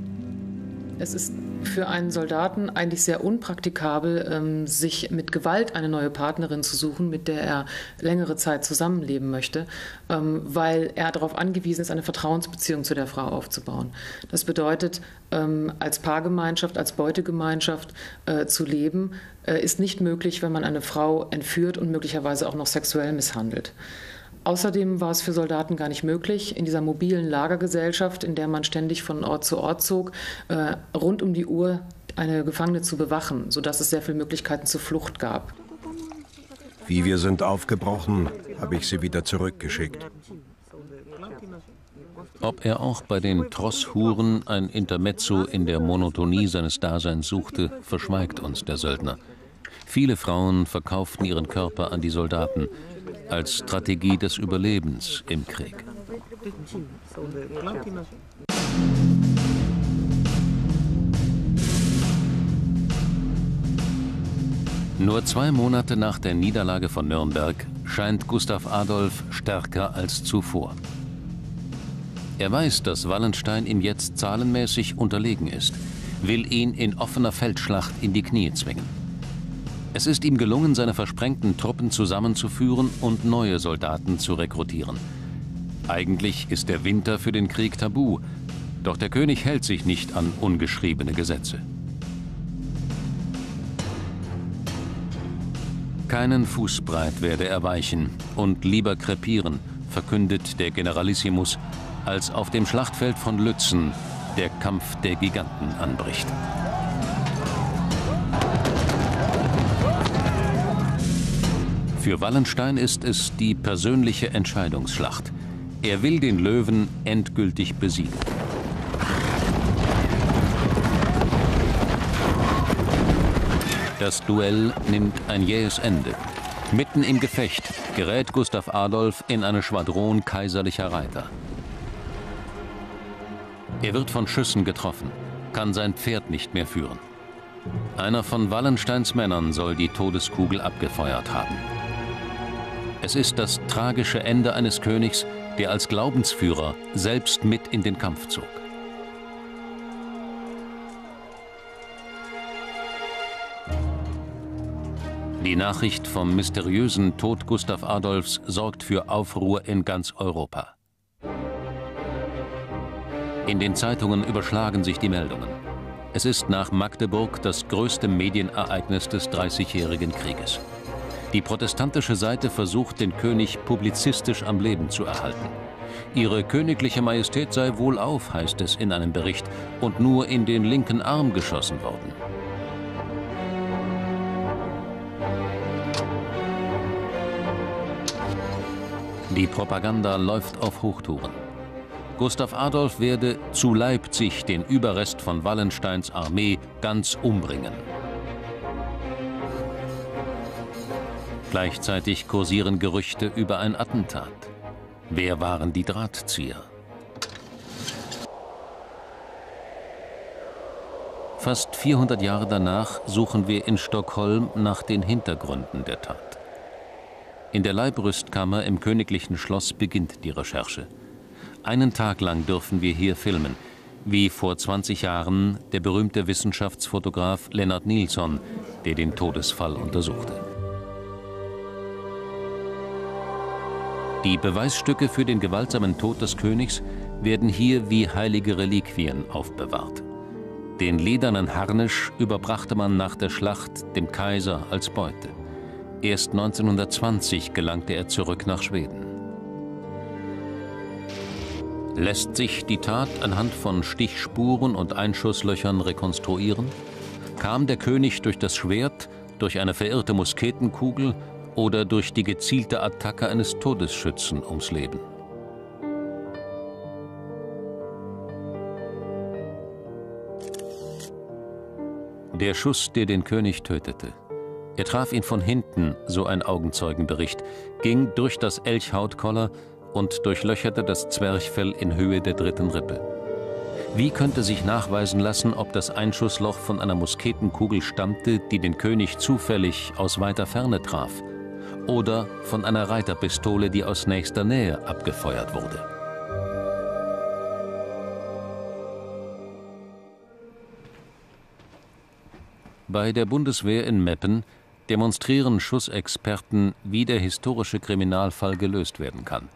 Es ist für einen Soldaten eigentlich sehr unpraktikabel, ähm, sich mit Gewalt eine neue Partnerin zu suchen, mit der er längere Zeit zusammenleben möchte, ähm, weil er darauf angewiesen ist, eine Vertrauensbeziehung zu der Frau aufzubauen. Das bedeutet, ähm, als Paargemeinschaft, als Beutegemeinschaft äh, zu leben, äh, ist nicht möglich, wenn man eine Frau entführt und möglicherweise auch noch sexuell misshandelt. Außerdem war es für Soldaten gar nicht möglich, in dieser mobilen Lagergesellschaft, in der man ständig von Ort zu Ort zog, äh, rund um die Uhr eine Gefangene zu bewachen, sodass es sehr viele Möglichkeiten zur Flucht gab. Wie wir sind aufgebrochen, habe ich sie wieder zurückgeschickt. Ob er auch bei den Trosshuren ein Intermezzo in der Monotonie seines Daseins suchte, verschweigt uns der Söldner. Viele Frauen verkauften ihren Körper an die Soldaten, als Strategie des Überlebens im Krieg. Nur zwei Monate nach der Niederlage von Nürnberg scheint Gustav Adolf stärker als zuvor. Er weiß, dass Wallenstein ihm jetzt zahlenmäßig unterlegen ist, will ihn in offener Feldschlacht in die Knie zwingen. Es ist ihm gelungen, seine versprengten Truppen zusammenzuführen und neue Soldaten zu rekrutieren. Eigentlich ist der Winter für den Krieg tabu, doch der König hält sich nicht an ungeschriebene Gesetze. Keinen Fußbreit werde er weichen und lieber krepieren, verkündet der Generalissimus, als auf dem Schlachtfeld von Lützen der Kampf der Giganten anbricht. Für Wallenstein ist es die persönliche Entscheidungsschlacht. Er will den Löwen endgültig besiegen. Das Duell nimmt ein jähes Ende. Mitten im Gefecht gerät Gustav Adolf in eine Schwadron kaiserlicher Reiter. Er wird von Schüssen getroffen, kann sein Pferd nicht mehr führen. Einer von Wallensteins Männern soll die Todeskugel abgefeuert haben. Es ist das tragische Ende eines Königs, der als Glaubensführer selbst mit in den Kampf zog. Die Nachricht vom mysteriösen Tod Gustav Adolfs sorgt für Aufruhr in ganz Europa. In den Zeitungen überschlagen sich die Meldungen. Es ist nach Magdeburg das größte Medienereignis des Dreißigjährigen Krieges. Die protestantische Seite versucht, den König publizistisch am Leben zu erhalten. Ihre königliche Majestät sei wohlauf, heißt es in einem Bericht, und nur in den linken Arm geschossen worden. Die Propaganda läuft auf Hochtouren. Gustav Adolf werde zu Leipzig den Überrest von Wallensteins Armee ganz umbringen. Gleichzeitig kursieren Gerüchte über ein Attentat. Wer waren die Drahtzieher? Fast 400 Jahre danach suchen wir in Stockholm nach den Hintergründen der Tat. In der Leibrüstkammer im königlichen Schloss beginnt die Recherche. Einen Tag lang dürfen wir hier filmen, wie vor 20 Jahren der berühmte Wissenschaftsfotograf Lennart Nilsson, der den Todesfall untersuchte. Die Beweisstücke für den gewaltsamen Tod des Königs werden hier wie heilige Reliquien aufbewahrt. Den ledernen Harnisch überbrachte man nach der Schlacht dem Kaiser als Beute. Erst 1920 gelangte er zurück nach Schweden. Lässt sich die Tat anhand von Stichspuren und Einschusslöchern rekonstruieren? Kam der König durch das Schwert, durch eine verirrte Musketenkugel oder durch die gezielte Attacke eines Todesschützen ums Leben? Der Schuss, der den König tötete. Er traf ihn von hinten, so ein Augenzeugenbericht, ging durch das Elchhautkoller und durchlöcherte das Zwerchfell in Höhe der dritten Rippe. Wie könnte sich nachweisen lassen, ob das Einschussloch von einer Musketenkugel stammte, die den König zufällig aus weiter Ferne traf, oder von einer Reiterpistole, die aus nächster Nähe abgefeuert wurde? Bei der Bundeswehr in Meppen demonstrieren Schussexperten, wie der historische Kriminalfall gelöst werden kann.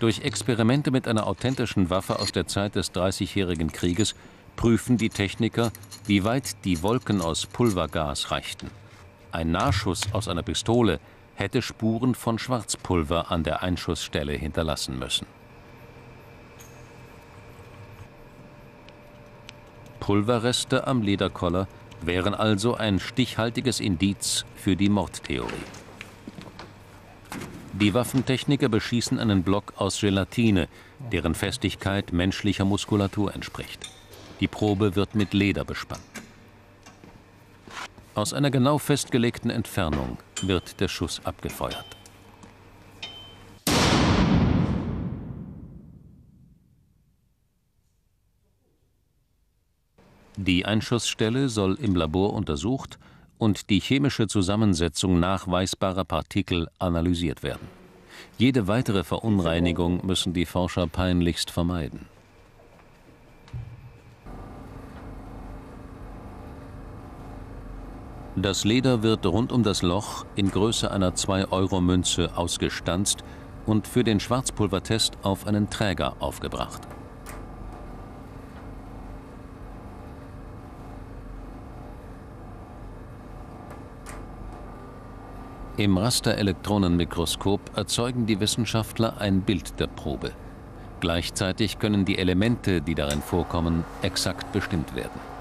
Durch Experimente mit einer authentischen Waffe aus der Zeit des Dreißigjährigen Krieges prüfen die Techniker, wie weit die Wolken aus Pulvergas reichten. Ein Nahschuss aus einer Pistole hätte Spuren von Schwarzpulver an der Einschussstelle hinterlassen müssen. Pulverreste am Lederkoller wären also ein stichhaltiges Indiz für die Mordtheorie. Die Waffentechniker beschießen einen Block aus Gelatine, deren Festigkeit menschlicher Muskulatur entspricht. Die Probe wird mit Leder bespannt. Aus einer genau festgelegten Entfernung wird der Schuss abgefeuert. Die Einschussstelle soll im Labor untersucht und die chemische Zusammensetzung nachweisbarer Partikel analysiert werden. Jede weitere Verunreinigung müssen die Forscher peinlichst vermeiden. Das Leder wird rund um das Loch in Größe einer 2-Euro-Münze ausgestanzt und für den Schwarzpulvertest auf einen Träger aufgebracht. Im Rasterelektronenmikroskop erzeugen die Wissenschaftler ein Bild der Probe. Gleichzeitig können die Elemente, die darin vorkommen, exakt bestimmt werden.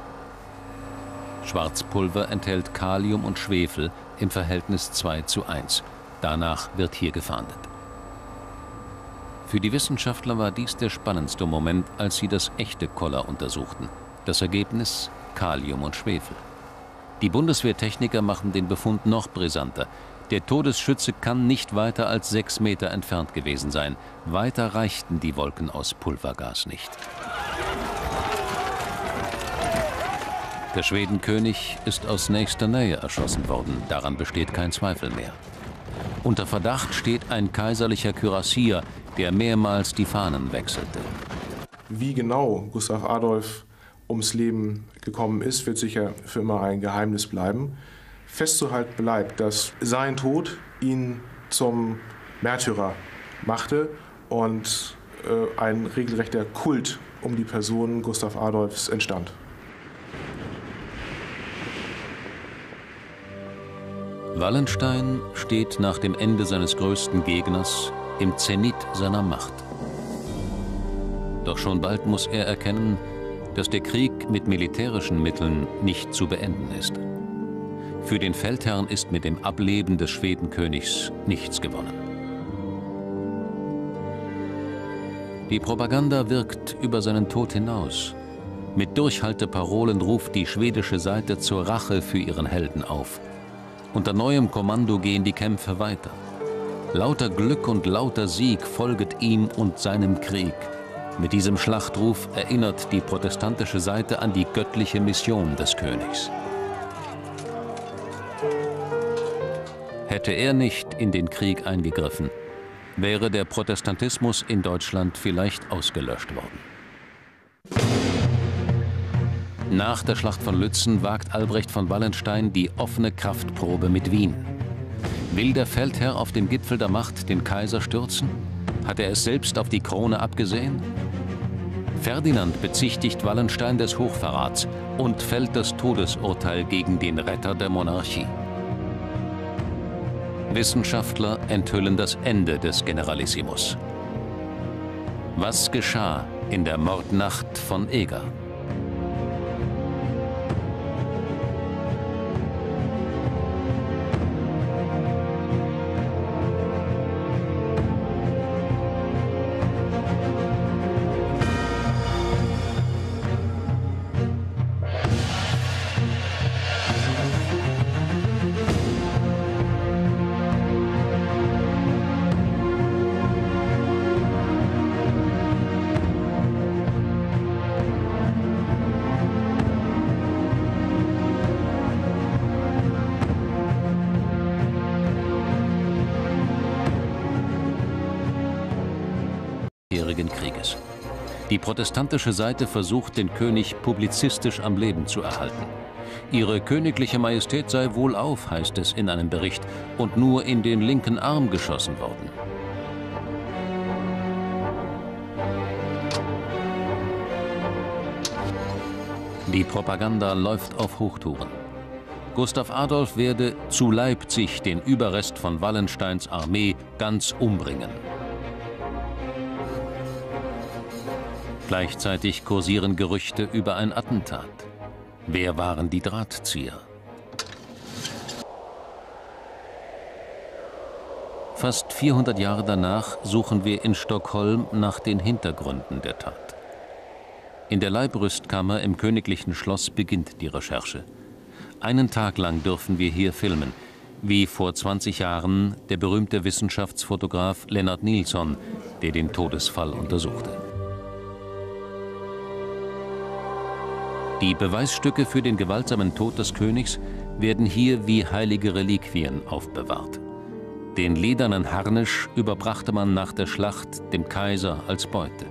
Schwarzpulver enthält Kalium und Schwefel im Verhältnis 2 zu 1. Danach wird hier gefahndet. Für die Wissenschaftler war dies der spannendste Moment, als sie das echte Koller untersuchten. Das Ergebnis Kalium und Schwefel. Die Bundeswehrtechniker machen den Befund noch brisanter. Der Todesschütze kann nicht weiter als sechs Meter entfernt gewesen sein. Weiter reichten die Wolken aus Pulvergas nicht. Der Schwedenkönig ist aus nächster Nähe erschossen worden, daran besteht kein Zweifel mehr. Unter Verdacht steht ein kaiserlicher Kürassier, der mehrmals die Fahnen wechselte. Wie genau Gustav Adolf ums Leben gekommen ist, wird sicher für immer ein Geheimnis bleiben. Festzuhalten bleibt, dass sein Tod ihn zum Märtyrer machte und äh, ein regelrechter Kult um die Person Gustav Adolfs entstand. Wallenstein steht nach dem Ende seines größten Gegners im Zenit seiner Macht. Doch schon bald muss er erkennen, dass der Krieg mit militärischen Mitteln nicht zu beenden ist. Für den Feldherrn ist mit dem Ableben des Schwedenkönigs nichts gewonnen. Die Propaganda wirkt über seinen Tod hinaus. Mit Durchhalteparolen ruft die schwedische Seite zur Rache für ihren Helden auf. Unter neuem Kommando gehen die Kämpfe weiter. Lauter Glück und lauter Sieg folget ihm und seinem Krieg. Mit diesem Schlachtruf erinnert die protestantische Seite an die göttliche Mission des Königs. Hätte er nicht in den Krieg eingegriffen, wäre der Protestantismus in Deutschland vielleicht ausgelöscht worden. Nach der Schlacht von Lützen wagt Albrecht von Wallenstein die offene Kraftprobe mit Wien. Will der Feldherr auf dem Gipfel der Macht den Kaiser stürzen? Hat er es selbst auf die Krone abgesehen? Ferdinand bezichtigt Wallenstein des Hochverrats und fällt das Todesurteil gegen den Retter der Monarchie. Wissenschaftler enthüllen das Ende des Generalissimus. Was geschah in der Mordnacht von Eger? Protestantische Seite versucht, den König publizistisch am Leben zu erhalten. Ihre königliche Majestät sei wohlauf, heißt es in einem Bericht, und nur in den linken Arm geschossen worden. Die Propaganda läuft auf Hochtouren. Gustav Adolf werde zu Leipzig den Überrest von Wallensteins Armee ganz umbringen. Gleichzeitig kursieren Gerüchte über ein Attentat. Wer waren die Drahtzieher? Fast 400 Jahre danach suchen wir in Stockholm nach den Hintergründen der Tat. In der Leibrüstkammer im königlichen Schloss beginnt die Recherche. Einen Tag lang dürfen wir hier filmen, wie vor 20 Jahren der berühmte Wissenschaftsfotograf Lennart Nilsson, der den Todesfall untersuchte. Die Beweisstücke für den gewaltsamen Tod des Königs werden hier wie heilige Reliquien aufbewahrt. Den ledernen Harnisch überbrachte man nach der Schlacht dem Kaiser als Beute.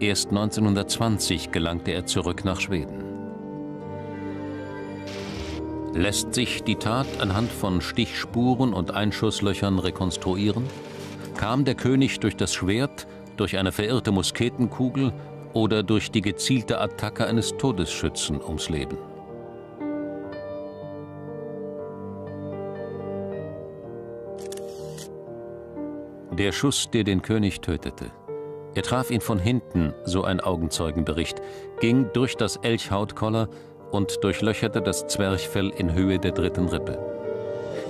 Erst 1920 gelangte er zurück nach Schweden. Lässt sich die Tat anhand von Stichspuren und Einschusslöchern rekonstruieren? Kam der König durch das Schwert, durch eine verirrte Musketenkugel oder durch die gezielte Attacke eines Todesschützen ums Leben. Der Schuss, der den König tötete. Er traf ihn von hinten, so ein Augenzeugenbericht, ging durch das Elchhautkoller und durchlöcherte das Zwerchfell in Höhe der dritten Rippe.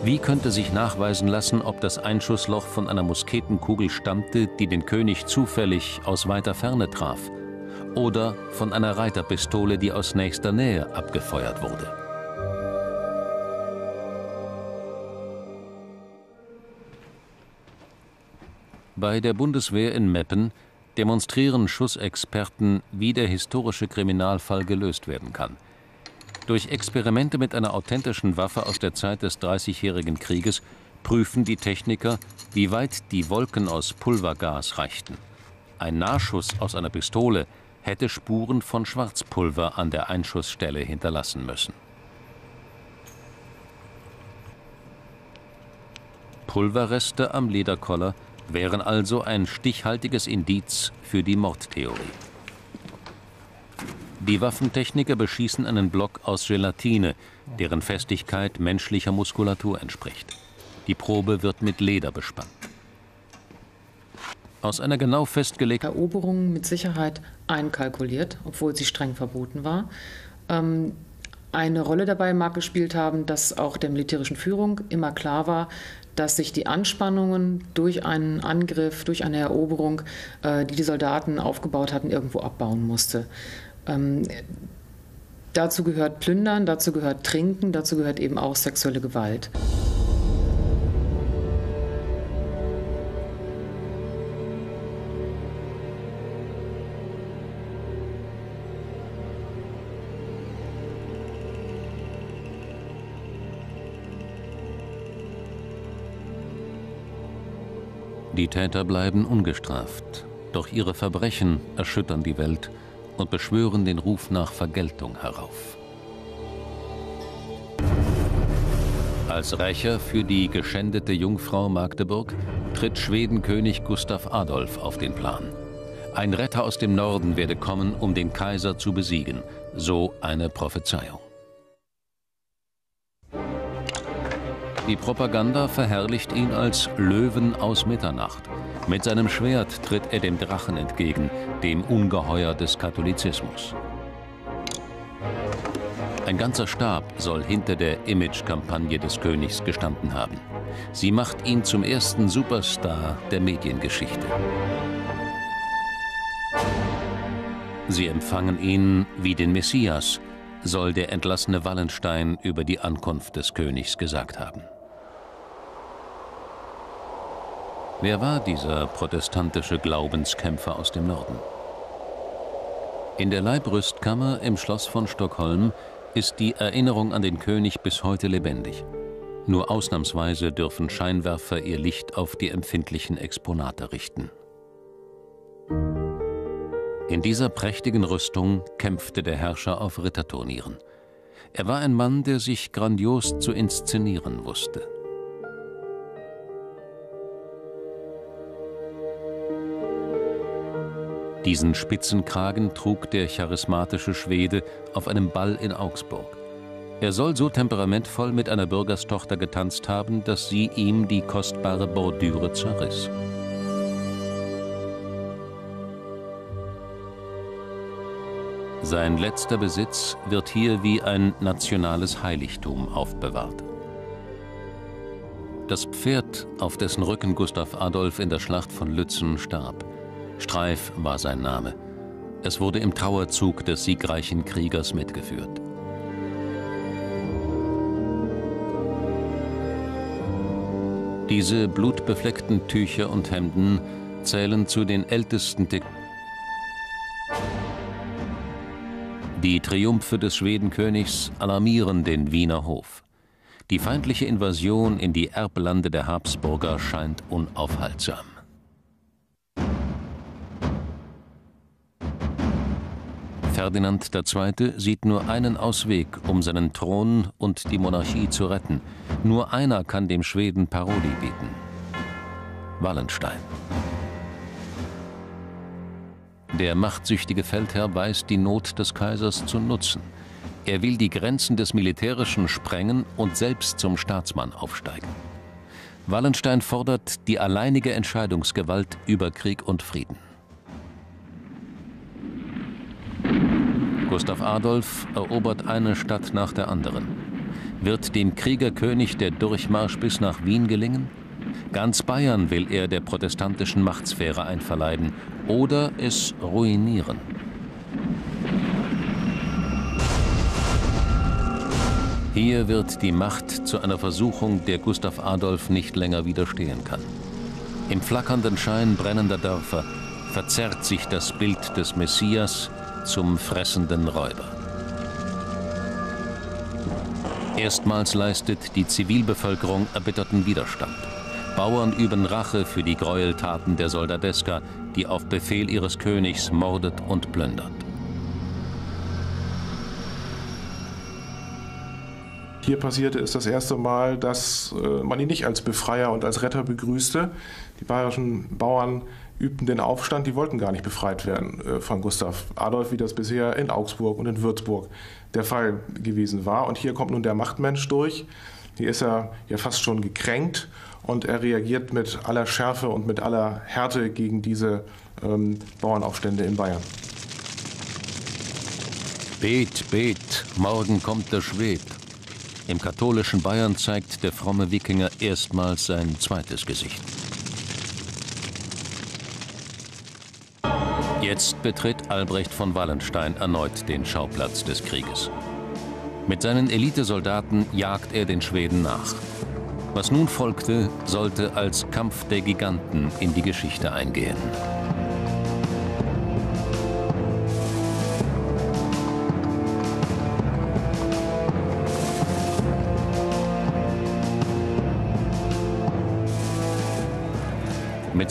Wie könnte sich nachweisen lassen, ob das Einschussloch von einer Musketenkugel stammte, die den König zufällig aus weiter Ferne traf? Oder von einer Reiterpistole, die aus nächster Nähe abgefeuert wurde. Bei der Bundeswehr in Meppen demonstrieren Schussexperten, wie der historische Kriminalfall gelöst werden kann. Durch Experimente mit einer authentischen Waffe aus der Zeit des Dreißigjährigen Krieges prüfen die Techniker, wie weit die Wolken aus Pulvergas reichten. Ein Nahschuss aus einer Pistole hätte Spuren von Schwarzpulver an der Einschussstelle hinterlassen müssen. Pulverreste am Lederkoller wären also ein stichhaltiges Indiz für die Mordtheorie. Die Waffentechniker beschießen einen Block aus Gelatine, deren Festigkeit menschlicher Muskulatur entspricht. Die Probe wird mit Leder bespannt. Aus einer genau festgelegten Eroberung mit Sicherheit einkalkuliert, obwohl sie streng verboten war. Ähm, eine Rolle dabei mag gespielt haben, dass auch der militärischen Führung immer klar war, dass sich die Anspannungen durch einen Angriff, durch eine Eroberung, äh, die die Soldaten aufgebaut hatten, irgendwo abbauen musste. Ähm, dazu gehört Plündern, dazu gehört Trinken, dazu gehört eben auch sexuelle Gewalt. Die Täter bleiben ungestraft, doch ihre Verbrechen erschüttern die Welt und beschwören den Ruf nach Vergeltung herauf. Als Rächer für die geschändete Jungfrau Magdeburg tritt Schwedenkönig Gustav Adolf auf den Plan. Ein Retter aus dem Norden werde kommen, um den Kaiser zu besiegen, so eine Prophezeiung. Die Propaganda verherrlicht ihn als Löwen aus Mitternacht. Mit seinem Schwert tritt er dem Drachen entgegen, dem Ungeheuer des Katholizismus. Ein ganzer Stab soll hinter der Image-Kampagne des Königs gestanden haben. Sie macht ihn zum ersten Superstar der Mediengeschichte. Sie empfangen ihn wie den Messias, soll der entlassene Wallenstein über die Ankunft des Königs gesagt haben. Wer war dieser protestantische Glaubenskämpfer aus dem Norden? In der Leibrüstkammer im Schloss von Stockholm ist die Erinnerung an den König bis heute lebendig. Nur ausnahmsweise dürfen Scheinwerfer ihr Licht auf die empfindlichen Exponate richten. In dieser prächtigen Rüstung kämpfte der Herrscher auf Ritterturnieren. Er war ein Mann, der sich grandios zu inszenieren wusste. Diesen Spitzenkragen trug der charismatische Schwede auf einem Ball in Augsburg. Er soll so temperamentvoll mit einer Bürgerstochter getanzt haben, dass sie ihm die kostbare Bordüre zerriss. Sein letzter Besitz wird hier wie ein nationales Heiligtum aufbewahrt. Das Pferd, auf dessen Rücken Gustav Adolf in der Schlacht von Lützen starb, Streif war sein Name. Es wurde im Trauerzug des siegreichen Kriegers mitgeführt. Diese blutbefleckten Tücher und Hemden zählen zu den ältesten Tick Die Triumphe des Schwedenkönigs alarmieren den Wiener Hof. Die feindliche Invasion in die Erblande der Habsburger scheint unaufhaltsam. Ferdinand II. sieht nur einen Ausweg, um seinen Thron und die Monarchie zu retten. Nur einer kann dem Schweden Paroli bieten. Wallenstein. Der machtsüchtige Feldherr weiß die Not des Kaisers zu nutzen. Er will die Grenzen des Militärischen sprengen und selbst zum Staatsmann aufsteigen. Wallenstein fordert die alleinige Entscheidungsgewalt über Krieg und Frieden. Gustav Adolf erobert eine Stadt nach der anderen. Wird dem Kriegerkönig der Durchmarsch bis nach Wien gelingen? Ganz Bayern will er der protestantischen Machtsphäre einverleiben oder es ruinieren. Hier wird die Macht zu einer Versuchung, der Gustav Adolf nicht länger widerstehen kann. Im flackernden Schein brennender Dörfer verzerrt sich das Bild des Messias zum fressenden Räuber. Erstmals leistet die Zivilbevölkerung erbitterten Widerstand. Bauern üben Rache für die Gräueltaten der Soldadeska, die auf Befehl ihres Königs mordet und plündert. Hier passierte es das erste Mal, dass äh, man ihn nicht als Befreier und als Retter begrüßte. Die bayerischen Bauern übten den Aufstand, die wollten gar nicht befreit werden äh, von Gustav Adolf, wie das bisher in Augsburg und in Würzburg der Fall gewesen war. Und hier kommt nun der Machtmensch durch. Hier ist er ja fast schon gekränkt und er reagiert mit aller Schärfe und mit aller Härte gegen diese ähm, Bauernaufstände in Bayern. Bet, bet, morgen kommt der Schwed. Im katholischen Bayern zeigt der fromme Wikinger erstmals sein zweites Gesicht. Jetzt betritt Albrecht von Wallenstein erneut den Schauplatz des Krieges. Mit seinen Elitesoldaten jagt er den Schweden nach. Was nun folgte, sollte als Kampf der Giganten in die Geschichte eingehen.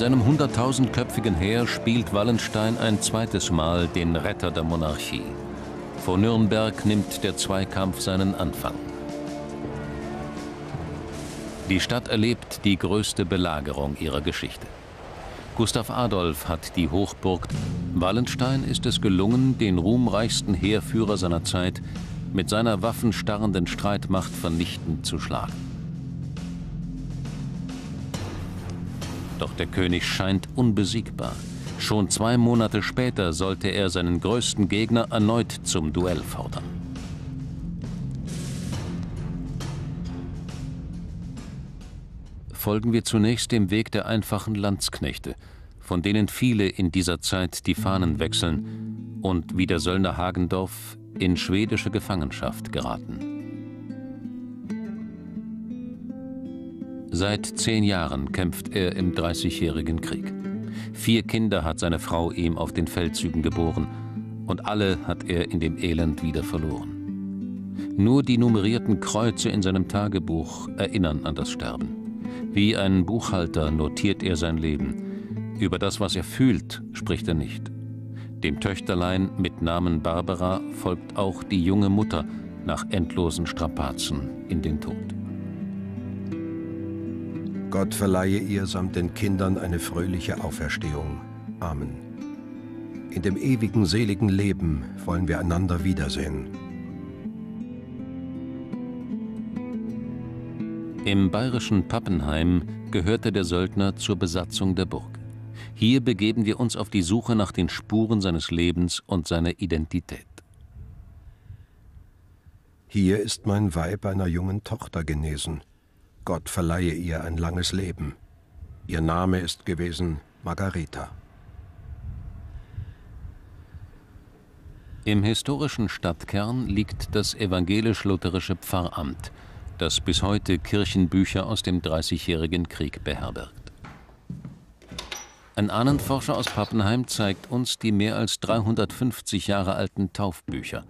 Seinem hunderttausendköpfigen Heer spielt Wallenstein ein zweites Mal den Retter der Monarchie. Vor Nürnberg nimmt der Zweikampf seinen Anfang. Die Stadt erlebt die größte Belagerung ihrer Geschichte. Gustav Adolf hat die Hochburg. Wallenstein ist es gelungen, den ruhmreichsten Heerführer seiner Zeit mit seiner waffenstarrenden Streitmacht vernichtend zu schlagen. Doch der König scheint unbesiegbar. Schon zwei Monate später sollte er seinen größten Gegner erneut zum Duell fordern. Folgen wir zunächst dem Weg der einfachen Landsknechte, von denen viele in dieser Zeit die Fahnen wechseln und wie der Söldner Hagendorf in schwedische Gefangenschaft geraten. Seit zehn Jahren kämpft er im Dreißigjährigen Krieg. Vier Kinder hat seine Frau ihm auf den Feldzügen geboren und alle hat er in dem Elend wieder verloren. Nur die nummerierten Kreuze in seinem Tagebuch erinnern an das Sterben. Wie ein Buchhalter notiert er sein Leben. Über das, was er fühlt, spricht er nicht. Dem Töchterlein mit Namen Barbara folgt auch die junge Mutter nach endlosen Strapazen in den Tod. Gott verleihe ihr samt den Kindern eine fröhliche Auferstehung. Amen. In dem ewigen seligen Leben wollen wir einander wiedersehen. Im bayerischen Pappenheim gehörte der Söldner zur Besatzung der Burg. Hier begeben wir uns auf die Suche nach den Spuren seines Lebens und seiner Identität. Hier ist mein Weib einer jungen Tochter genesen. Gott verleihe ihr ein langes Leben. Ihr Name ist gewesen Margareta. Im historischen Stadtkern liegt das evangelisch-lutherische Pfarramt, das bis heute Kirchenbücher aus dem Dreißigjährigen Krieg beherbergt. Ein Ahnenforscher aus Pappenheim zeigt uns die mehr als 350 Jahre alten Taufbücher.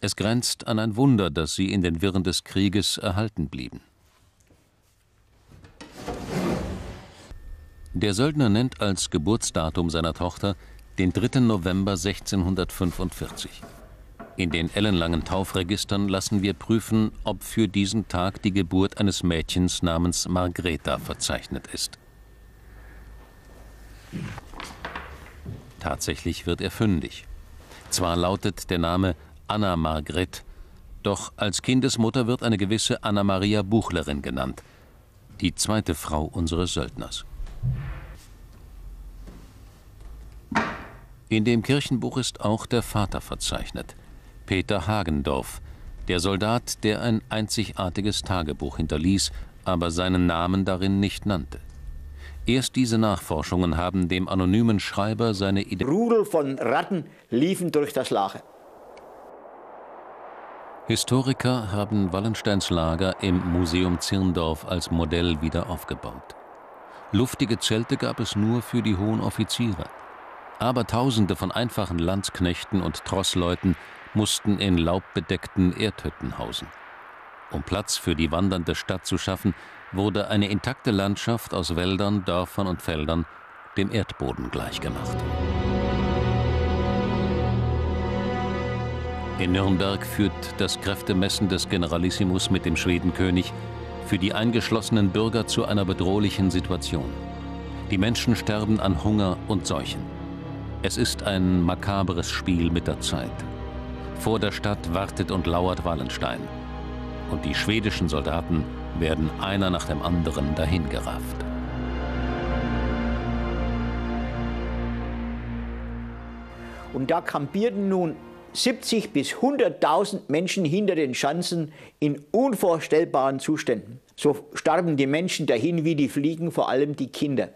Es grenzt an ein Wunder, dass sie in den Wirren des Krieges erhalten blieben. Der Söldner nennt als Geburtsdatum seiner Tochter den 3. November 1645. In den ellenlangen Taufregistern lassen wir prüfen, ob für diesen Tag die Geburt eines Mädchens namens Margreta verzeichnet ist. Tatsächlich wird er fündig. Zwar lautet der Name Anna Margret, doch als Kindesmutter wird eine gewisse Anna Maria Buchlerin genannt, die zweite Frau unseres Söldners. In dem Kirchenbuch ist auch der Vater verzeichnet, Peter Hagendorf, der Soldat, der ein einzigartiges Tagebuch hinterließ, aber seinen Namen darin nicht nannte. Erst diese Nachforschungen haben dem anonymen Schreiber seine Idee. Rudel von Ratten liefen durch das Lager. Historiker haben Wallensteins Lager im Museum Zirndorf als Modell wieder aufgebaut. Luftige Zelte gab es nur für die hohen Offiziere. Aber Tausende von einfachen Landsknechten und Trossleuten mussten in laubbedeckten Erdhütten hausen. Um Platz für die wandernde Stadt zu schaffen, wurde eine intakte Landschaft aus Wäldern, Dörfern und Feldern dem Erdboden gleichgemacht. In Nürnberg führt das Kräftemessen des Generalissimus mit dem Schwedenkönig für die eingeschlossenen Bürger zu einer bedrohlichen Situation. Die Menschen sterben an Hunger und Seuchen. Es ist ein makabres Spiel mit der Zeit. Vor der Stadt wartet und lauert Wallenstein. Und die schwedischen Soldaten werden einer nach dem anderen dahingerafft. Und da kampierten nun 70 bis 100.000 Menschen hinter den Schanzen in unvorstellbaren Zuständen. So starben die Menschen dahin wie die Fliegen, vor allem die Kinder.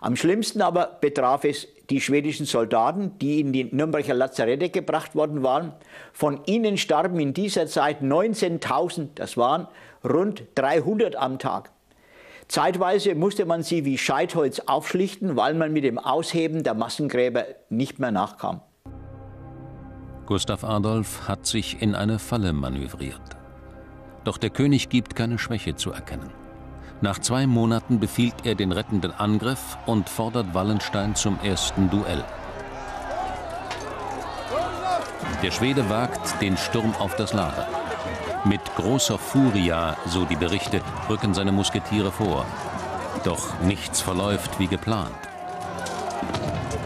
Am schlimmsten aber betraf es die schwedischen Soldaten, die in die Nürnberger Lazarette gebracht worden waren. Von ihnen starben in dieser Zeit 19.000, das waren rund 300 am Tag. Zeitweise musste man sie wie Scheitholz aufschlichten, weil man mit dem Ausheben der Massengräber nicht mehr nachkam. Gustav Adolf hat sich in eine Falle manövriert. Doch der König gibt keine Schwäche zu erkennen. Nach zwei Monaten befiehlt er den rettenden Angriff und fordert Wallenstein zum ersten Duell. Der Schwede wagt den Sturm auf das Lager. Mit großer Furia, so die Berichte, rücken seine Musketiere vor. Doch nichts verläuft wie geplant.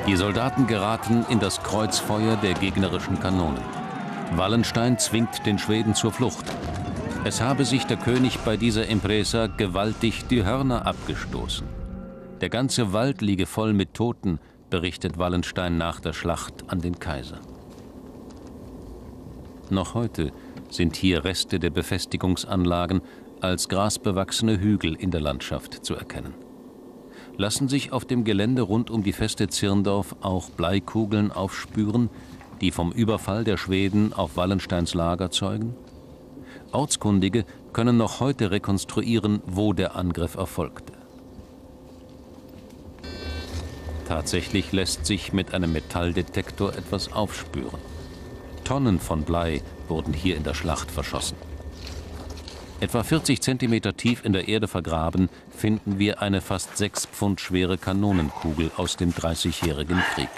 Die Soldaten geraten in das Kreuzfeuer der gegnerischen Kanonen. Wallenstein zwingt den Schweden zur Flucht. Es habe sich der König bei dieser Impresa gewaltig die Hörner abgestoßen. Der ganze Wald liege voll mit Toten, berichtet Wallenstein nach der Schlacht an den Kaiser. Noch heute sind hier Reste der Befestigungsanlagen als grasbewachsene Hügel in der Landschaft zu erkennen. Lassen sich auf dem Gelände rund um die Feste Zirndorf auch Bleikugeln aufspüren, die vom Überfall der Schweden auf Wallensteins Lager zeugen? Ortskundige können noch heute rekonstruieren, wo der Angriff erfolgte. Tatsächlich lässt sich mit einem Metalldetektor etwas aufspüren. Tonnen von Blei wurden hier in der Schlacht verschossen. Etwa 40 Zentimeter tief in der Erde vergraben finden wir eine fast sechs Pfund schwere Kanonenkugel aus dem Dreißigjährigen Krieg.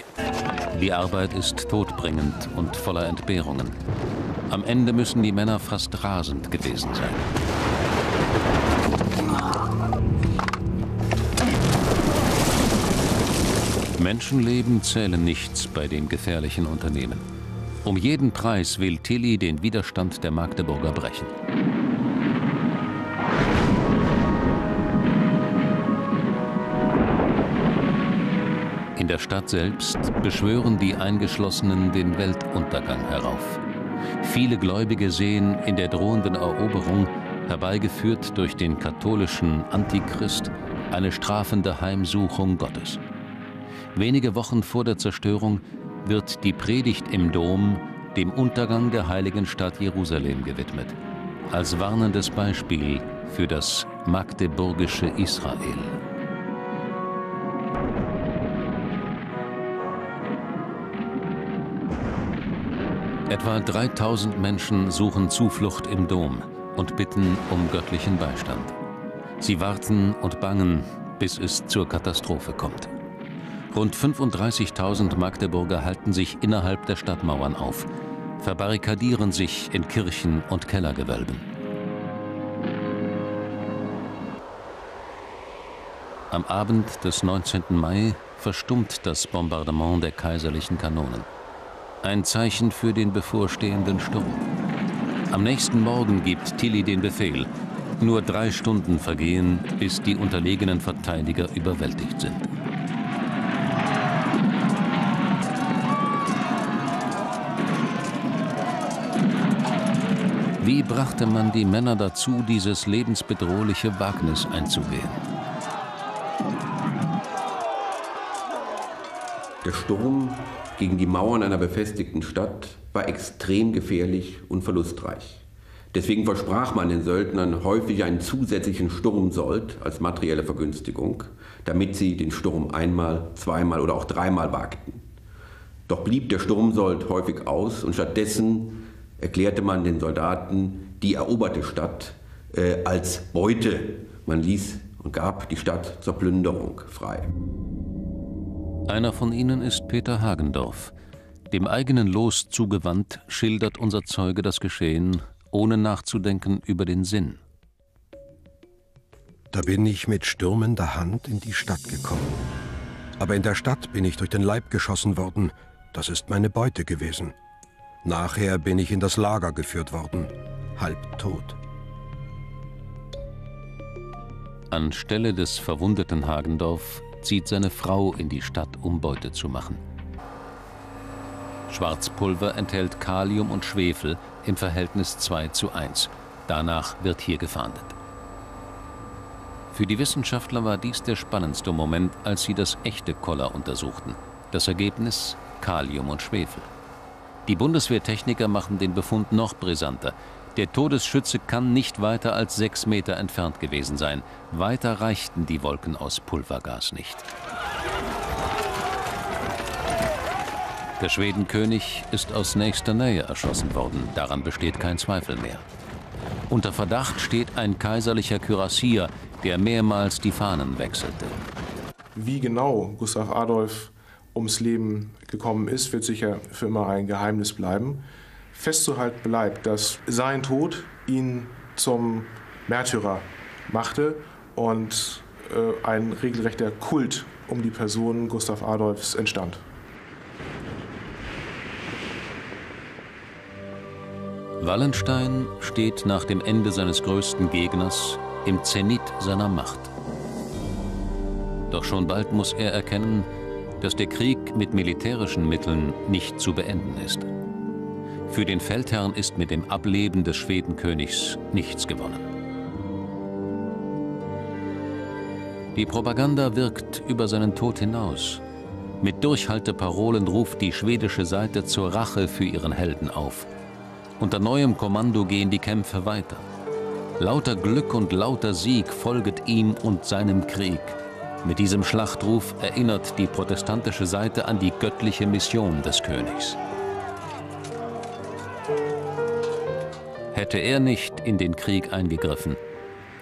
Die Arbeit ist todbringend und voller Entbehrungen. Am Ende müssen die Männer fast rasend gewesen sein. Menschenleben zählen nichts bei dem gefährlichen Unternehmen. Um jeden Preis will Tilly den Widerstand der Magdeburger brechen. In der Stadt selbst beschwören die Eingeschlossenen den Weltuntergang herauf. Viele Gläubige sehen in der drohenden Eroberung, herbeigeführt durch den katholischen Antichrist, eine strafende Heimsuchung Gottes. Wenige Wochen vor der Zerstörung wird die Predigt im Dom dem Untergang der heiligen Stadt Jerusalem gewidmet, als warnendes Beispiel für das magdeburgische Israel. Etwa 3000 Menschen suchen Zuflucht im Dom und bitten um göttlichen Beistand. Sie warten und bangen, bis es zur Katastrophe kommt. Rund 35.000 Magdeburger halten sich innerhalb der Stadtmauern auf, verbarrikadieren sich in Kirchen und Kellergewölben. Am Abend des 19. Mai verstummt das Bombardement der kaiserlichen Kanonen. Ein Zeichen für den bevorstehenden Sturm. Am nächsten Morgen gibt Tilly den Befehl. Nur drei Stunden vergehen, bis die unterlegenen Verteidiger überwältigt sind. Wie brachte man die Männer dazu, dieses lebensbedrohliche Wagnis einzugehen? Der Sturm gegen die Mauern einer befestigten Stadt war extrem gefährlich und verlustreich. Deswegen versprach man den Söldnern häufig einen zusätzlichen Sturmsold als materielle Vergünstigung, damit sie den Sturm einmal, zweimal oder auch dreimal wagten. Doch blieb der Sturmsold häufig aus und stattdessen erklärte man den Soldaten die eroberte Stadt äh, als Beute. Man ließ und gab die Stadt zur Plünderung frei. Einer von ihnen ist Peter Hagendorf. Dem eigenen Los zugewandt schildert unser Zeuge das Geschehen, ohne nachzudenken über den Sinn. Da bin ich mit stürmender Hand in die Stadt gekommen. Aber in der Stadt bin ich durch den Leib geschossen worden. Das ist meine Beute gewesen. Nachher bin ich in das Lager geführt worden, halb tot. Anstelle des verwundeten Hagendorf zieht seine Frau in die Stadt, um Beute zu machen. Schwarzpulver enthält Kalium und Schwefel im Verhältnis 2 zu 1. Danach wird hier gefahndet. Für die Wissenschaftler war dies der spannendste Moment, als sie das echte Koller untersuchten. Das Ergebnis Kalium und Schwefel. Die Bundeswehrtechniker machen den Befund noch brisanter. Der Todesschütze kann nicht weiter als sechs Meter entfernt gewesen sein. Weiter reichten die Wolken aus Pulvergas nicht. Der Schwedenkönig ist aus nächster Nähe erschossen worden, daran besteht kein Zweifel mehr. Unter Verdacht steht ein kaiserlicher Kürassier, der mehrmals die Fahnen wechselte. Wie genau Gustav Adolf ums Leben gekommen ist, wird sicher für immer ein Geheimnis bleiben. Festzuhalten bleibt, dass sein Tod ihn zum Märtyrer machte und äh, ein regelrechter Kult um die Person Gustav Adolfs entstand. Wallenstein steht nach dem Ende seines größten Gegners im Zenit seiner Macht. Doch schon bald muss er erkennen, dass der Krieg mit militärischen Mitteln nicht zu beenden ist. Für den Feldherrn ist mit dem Ableben des Schwedenkönigs nichts gewonnen. Die Propaganda wirkt über seinen Tod hinaus. Mit Durchhalteparolen ruft die schwedische Seite zur Rache für ihren Helden auf. Unter neuem Kommando gehen die Kämpfe weiter. Lauter Glück und lauter Sieg folget ihm und seinem Krieg. Mit diesem Schlachtruf erinnert die protestantische Seite an die göttliche Mission des Königs. Hätte er nicht in den Krieg eingegriffen,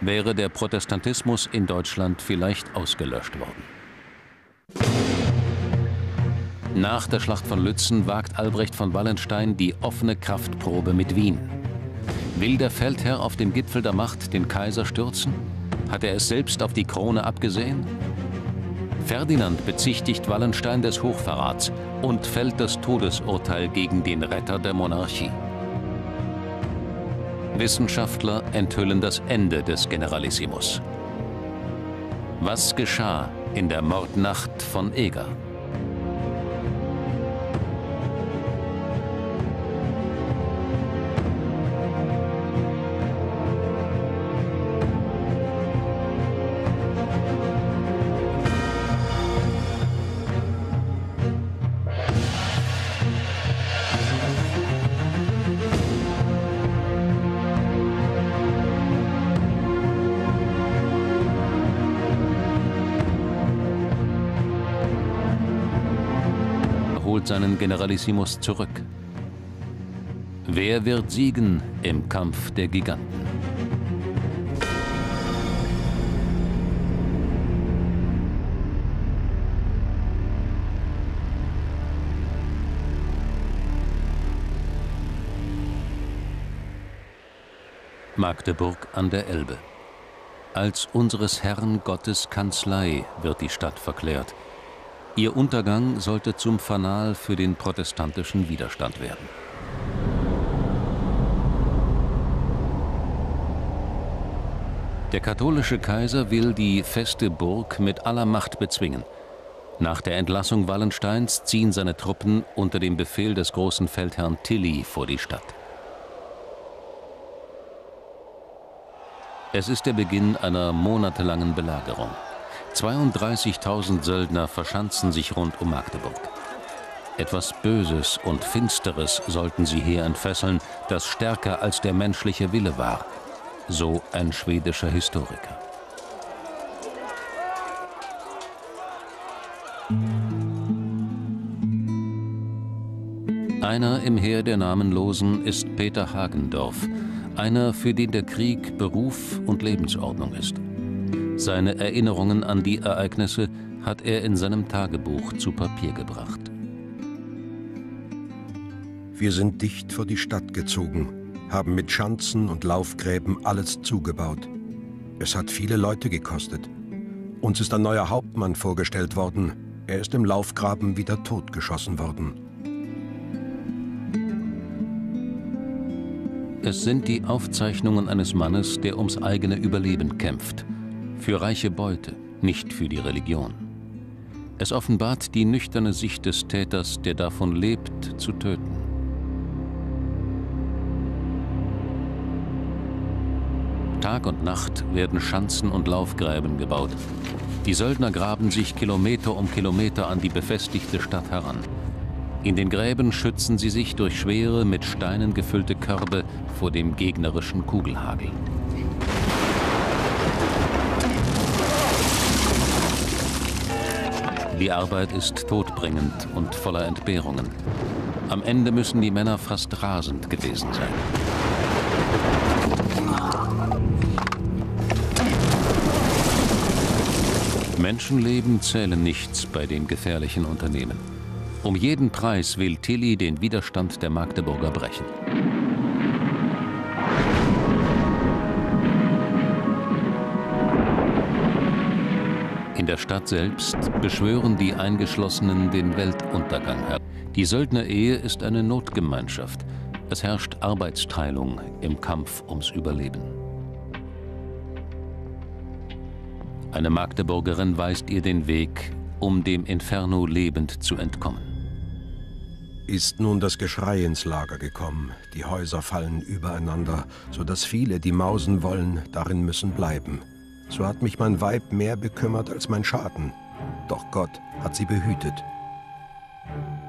wäre der Protestantismus in Deutschland vielleicht ausgelöscht worden. Nach der Schlacht von Lützen wagt Albrecht von Wallenstein die offene Kraftprobe mit Wien. Will der Feldherr auf dem Gipfel der Macht den Kaiser stürzen? Hat er es selbst auf die Krone abgesehen? Ferdinand bezichtigt Wallenstein des Hochverrats und fällt das Todesurteil gegen den Retter der Monarchie. Wissenschaftler enthüllen das Ende des Generalissimus. Was geschah in der Mordnacht von Eger? Holt seinen Generalissimus zurück. Wer wird siegen im Kampf der Giganten? Magdeburg an der Elbe. Als unseres Herrn Gottes Kanzlei wird die Stadt verklärt. Ihr Untergang sollte zum Fanal für den protestantischen Widerstand werden. Der katholische Kaiser will die feste Burg mit aller Macht bezwingen. Nach der Entlassung Wallensteins ziehen seine Truppen unter dem Befehl des großen Feldherrn Tilly vor die Stadt. Es ist der Beginn einer monatelangen Belagerung. 32.000 Söldner verschanzen sich rund um Magdeburg. Etwas Böses und Finsteres sollten sie hier entfesseln, das stärker als der menschliche Wille war, so ein schwedischer Historiker. Einer im Heer der Namenlosen ist Peter Hagendorf, Einer, für den der Krieg Beruf und Lebensordnung ist. Seine Erinnerungen an die Ereignisse hat er in seinem Tagebuch zu Papier gebracht. Wir sind dicht vor die Stadt gezogen, haben mit Schanzen und Laufgräben alles zugebaut. Es hat viele Leute gekostet. Uns ist ein neuer Hauptmann vorgestellt worden. Er ist im Laufgraben wieder totgeschossen worden. Es sind die Aufzeichnungen eines Mannes, der ums eigene Überleben kämpft. Für reiche Beute, nicht für die Religion. Es offenbart die nüchterne Sicht des Täters, der davon lebt, zu töten. Tag und Nacht werden Schanzen und Laufgräben gebaut. Die Söldner graben sich Kilometer um Kilometer an die befestigte Stadt heran. In den Gräben schützen sie sich durch schwere, mit Steinen gefüllte Körbe vor dem gegnerischen Kugelhagel. Die Arbeit ist todbringend und voller Entbehrungen. Am Ende müssen die Männer fast rasend gewesen sein. Menschenleben zählen nichts bei den gefährlichen Unternehmen. Um jeden Preis will Tilly den Widerstand der Magdeburger brechen. In der Stadt selbst beschwören die Eingeschlossenen den Weltuntergang herbei. Die Söldnerehe ist eine Notgemeinschaft. Es herrscht Arbeitsteilung im Kampf ums Überleben. Eine Magdeburgerin weist ihr den Weg, um dem Inferno lebend zu entkommen. Ist nun das Geschrei ins Lager gekommen, die Häuser fallen übereinander, so dass viele, die mausen wollen, darin müssen bleiben. So hat mich mein Weib mehr bekümmert als mein Schaden. Doch Gott hat sie behütet.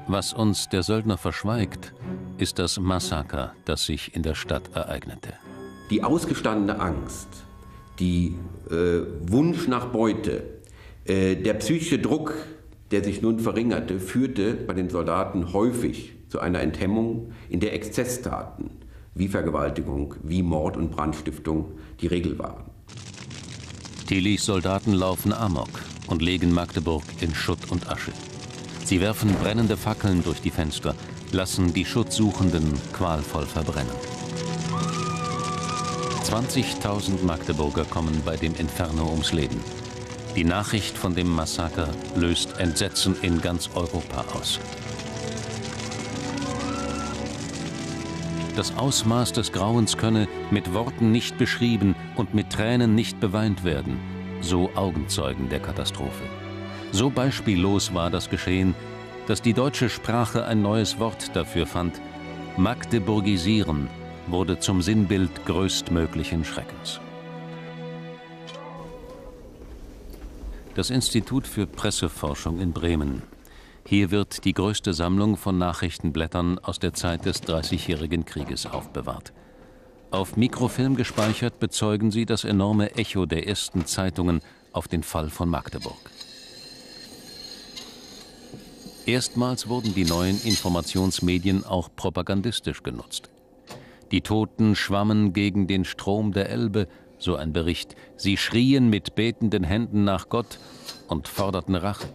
Was uns der Söldner verschweigt, ist das Massaker, das sich in der Stadt ereignete. Die ausgestandene Angst, die äh, Wunsch nach Beute, äh, der psychische Druck, der sich nun verringerte, führte bei den Soldaten häufig zu einer Enthemmung, in der Exzesstaten wie Vergewaltigung, wie Mord und Brandstiftung die Regel waren. Tillys Soldaten laufen amok und legen Magdeburg in Schutt und Asche. Sie werfen brennende Fackeln durch die Fenster, lassen die Schutzsuchenden qualvoll verbrennen. 20.000 Magdeburger kommen bei dem Inferno ums Leben. Die Nachricht von dem Massaker löst Entsetzen in ganz Europa aus. Das Ausmaß des Grauens könne mit Worten nicht beschrieben und mit Tränen nicht beweint werden, so Augenzeugen der Katastrophe. So beispiellos war das Geschehen, dass die deutsche Sprache ein neues Wort dafür fand, Magdeburgisieren wurde zum Sinnbild größtmöglichen Schreckens. Das Institut für Presseforschung in Bremen. Hier wird die größte Sammlung von Nachrichtenblättern aus der Zeit des Dreißigjährigen Krieges aufbewahrt. Auf Mikrofilm gespeichert bezeugen sie das enorme Echo der ersten Zeitungen auf den Fall von Magdeburg. Erstmals wurden die neuen Informationsmedien auch propagandistisch genutzt. Die Toten schwammen gegen den Strom der Elbe, so ein Bericht. Sie schrien mit betenden Händen nach Gott und forderten Rache.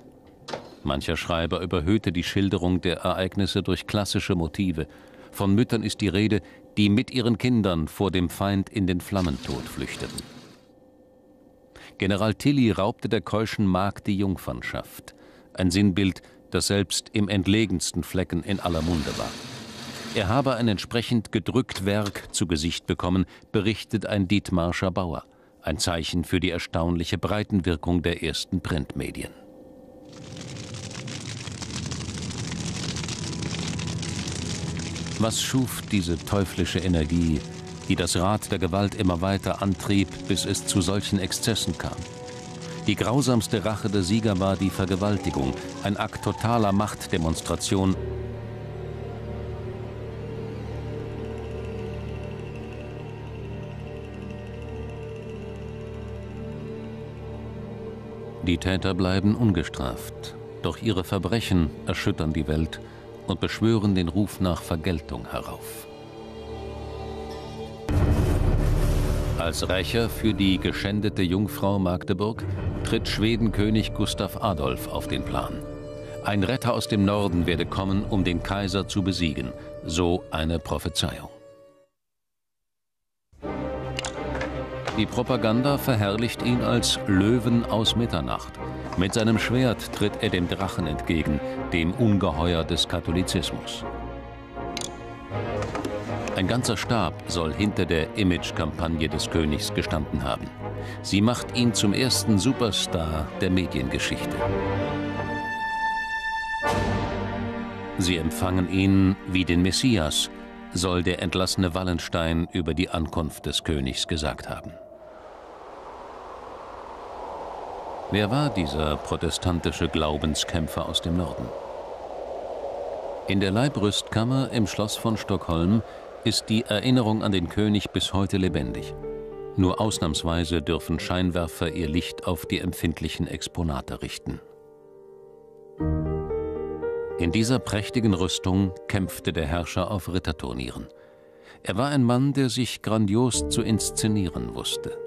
Mancher Schreiber überhöhte die Schilderung der Ereignisse durch klassische Motive. Von Müttern ist die Rede, die mit ihren Kindern vor dem Feind in den Flammentod flüchteten. General Tilly raubte der keuschen Magd die Jungfernschaft. Ein Sinnbild, das selbst im entlegensten Flecken in aller Munde war. Er habe ein entsprechend gedrückt Werk zu Gesicht bekommen, berichtet ein Dietmarscher Bauer. Ein Zeichen für die erstaunliche Breitenwirkung der ersten Printmedien. Was schuf diese teuflische Energie, die das Rad der Gewalt immer weiter antrieb, bis es zu solchen Exzessen kam? Die grausamste Rache der Sieger war die Vergewaltigung, ein Akt totaler Machtdemonstration, Die Täter bleiben ungestraft, doch ihre Verbrechen erschüttern die Welt und beschwören den Ruf nach Vergeltung herauf. Als Rächer für die geschändete Jungfrau Magdeburg tritt Schwedenkönig Gustav Adolf auf den Plan. Ein Retter aus dem Norden werde kommen, um den Kaiser zu besiegen, so eine Prophezeiung. Die Propaganda verherrlicht ihn als Löwen aus Mitternacht. Mit seinem Schwert tritt er dem Drachen entgegen, dem Ungeheuer des Katholizismus. Ein ganzer Stab soll hinter der Image-Kampagne des Königs gestanden haben. Sie macht ihn zum ersten Superstar der Mediengeschichte. Sie empfangen ihn wie den Messias, soll der entlassene Wallenstein über die Ankunft des Königs gesagt haben. Wer war dieser protestantische Glaubenskämpfer aus dem Norden? In der Leibrüstkammer im Schloss von Stockholm ist die Erinnerung an den König bis heute lebendig. Nur ausnahmsweise dürfen Scheinwerfer ihr Licht auf die empfindlichen Exponate richten. In dieser prächtigen Rüstung kämpfte der Herrscher auf Ritterturnieren. Er war ein Mann, der sich grandios zu inszenieren wusste.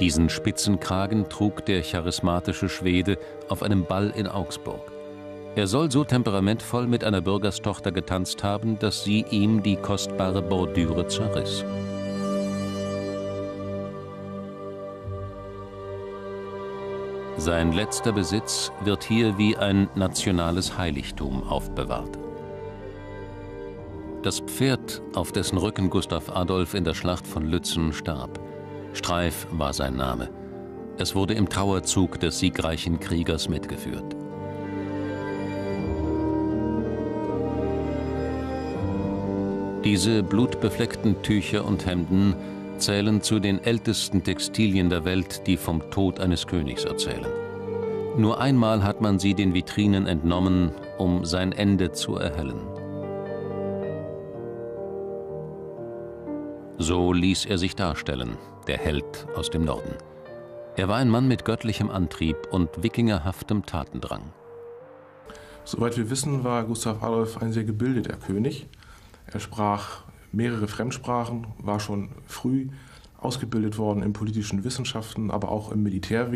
Diesen Spitzenkragen trug der charismatische Schwede auf einem Ball in Augsburg. Er soll so temperamentvoll mit einer Bürgerstochter getanzt haben, dass sie ihm die kostbare Bordüre zerriss. Sein letzter Besitz wird hier wie ein nationales Heiligtum aufbewahrt. Das Pferd, auf dessen Rücken Gustav Adolf in der Schlacht von Lützen starb, Streif war sein Name. Es wurde im Trauerzug des siegreichen Kriegers mitgeführt. Diese blutbefleckten Tücher und Hemden zählen zu den ältesten Textilien der Welt, die vom Tod eines Königs erzählen. Nur einmal hat man sie den Vitrinen entnommen, um sein Ende zu erhellen. So ließ er sich darstellen, der Held aus dem Norden. Er war ein Mann mit göttlichem Antrieb und wikingerhaftem Tatendrang. Soweit wir wissen, war Gustav Adolf ein sehr gebildeter König. Er sprach mehrere Fremdsprachen, war schon früh ausgebildet worden in politischen Wissenschaften, aber auch im Militärwesen.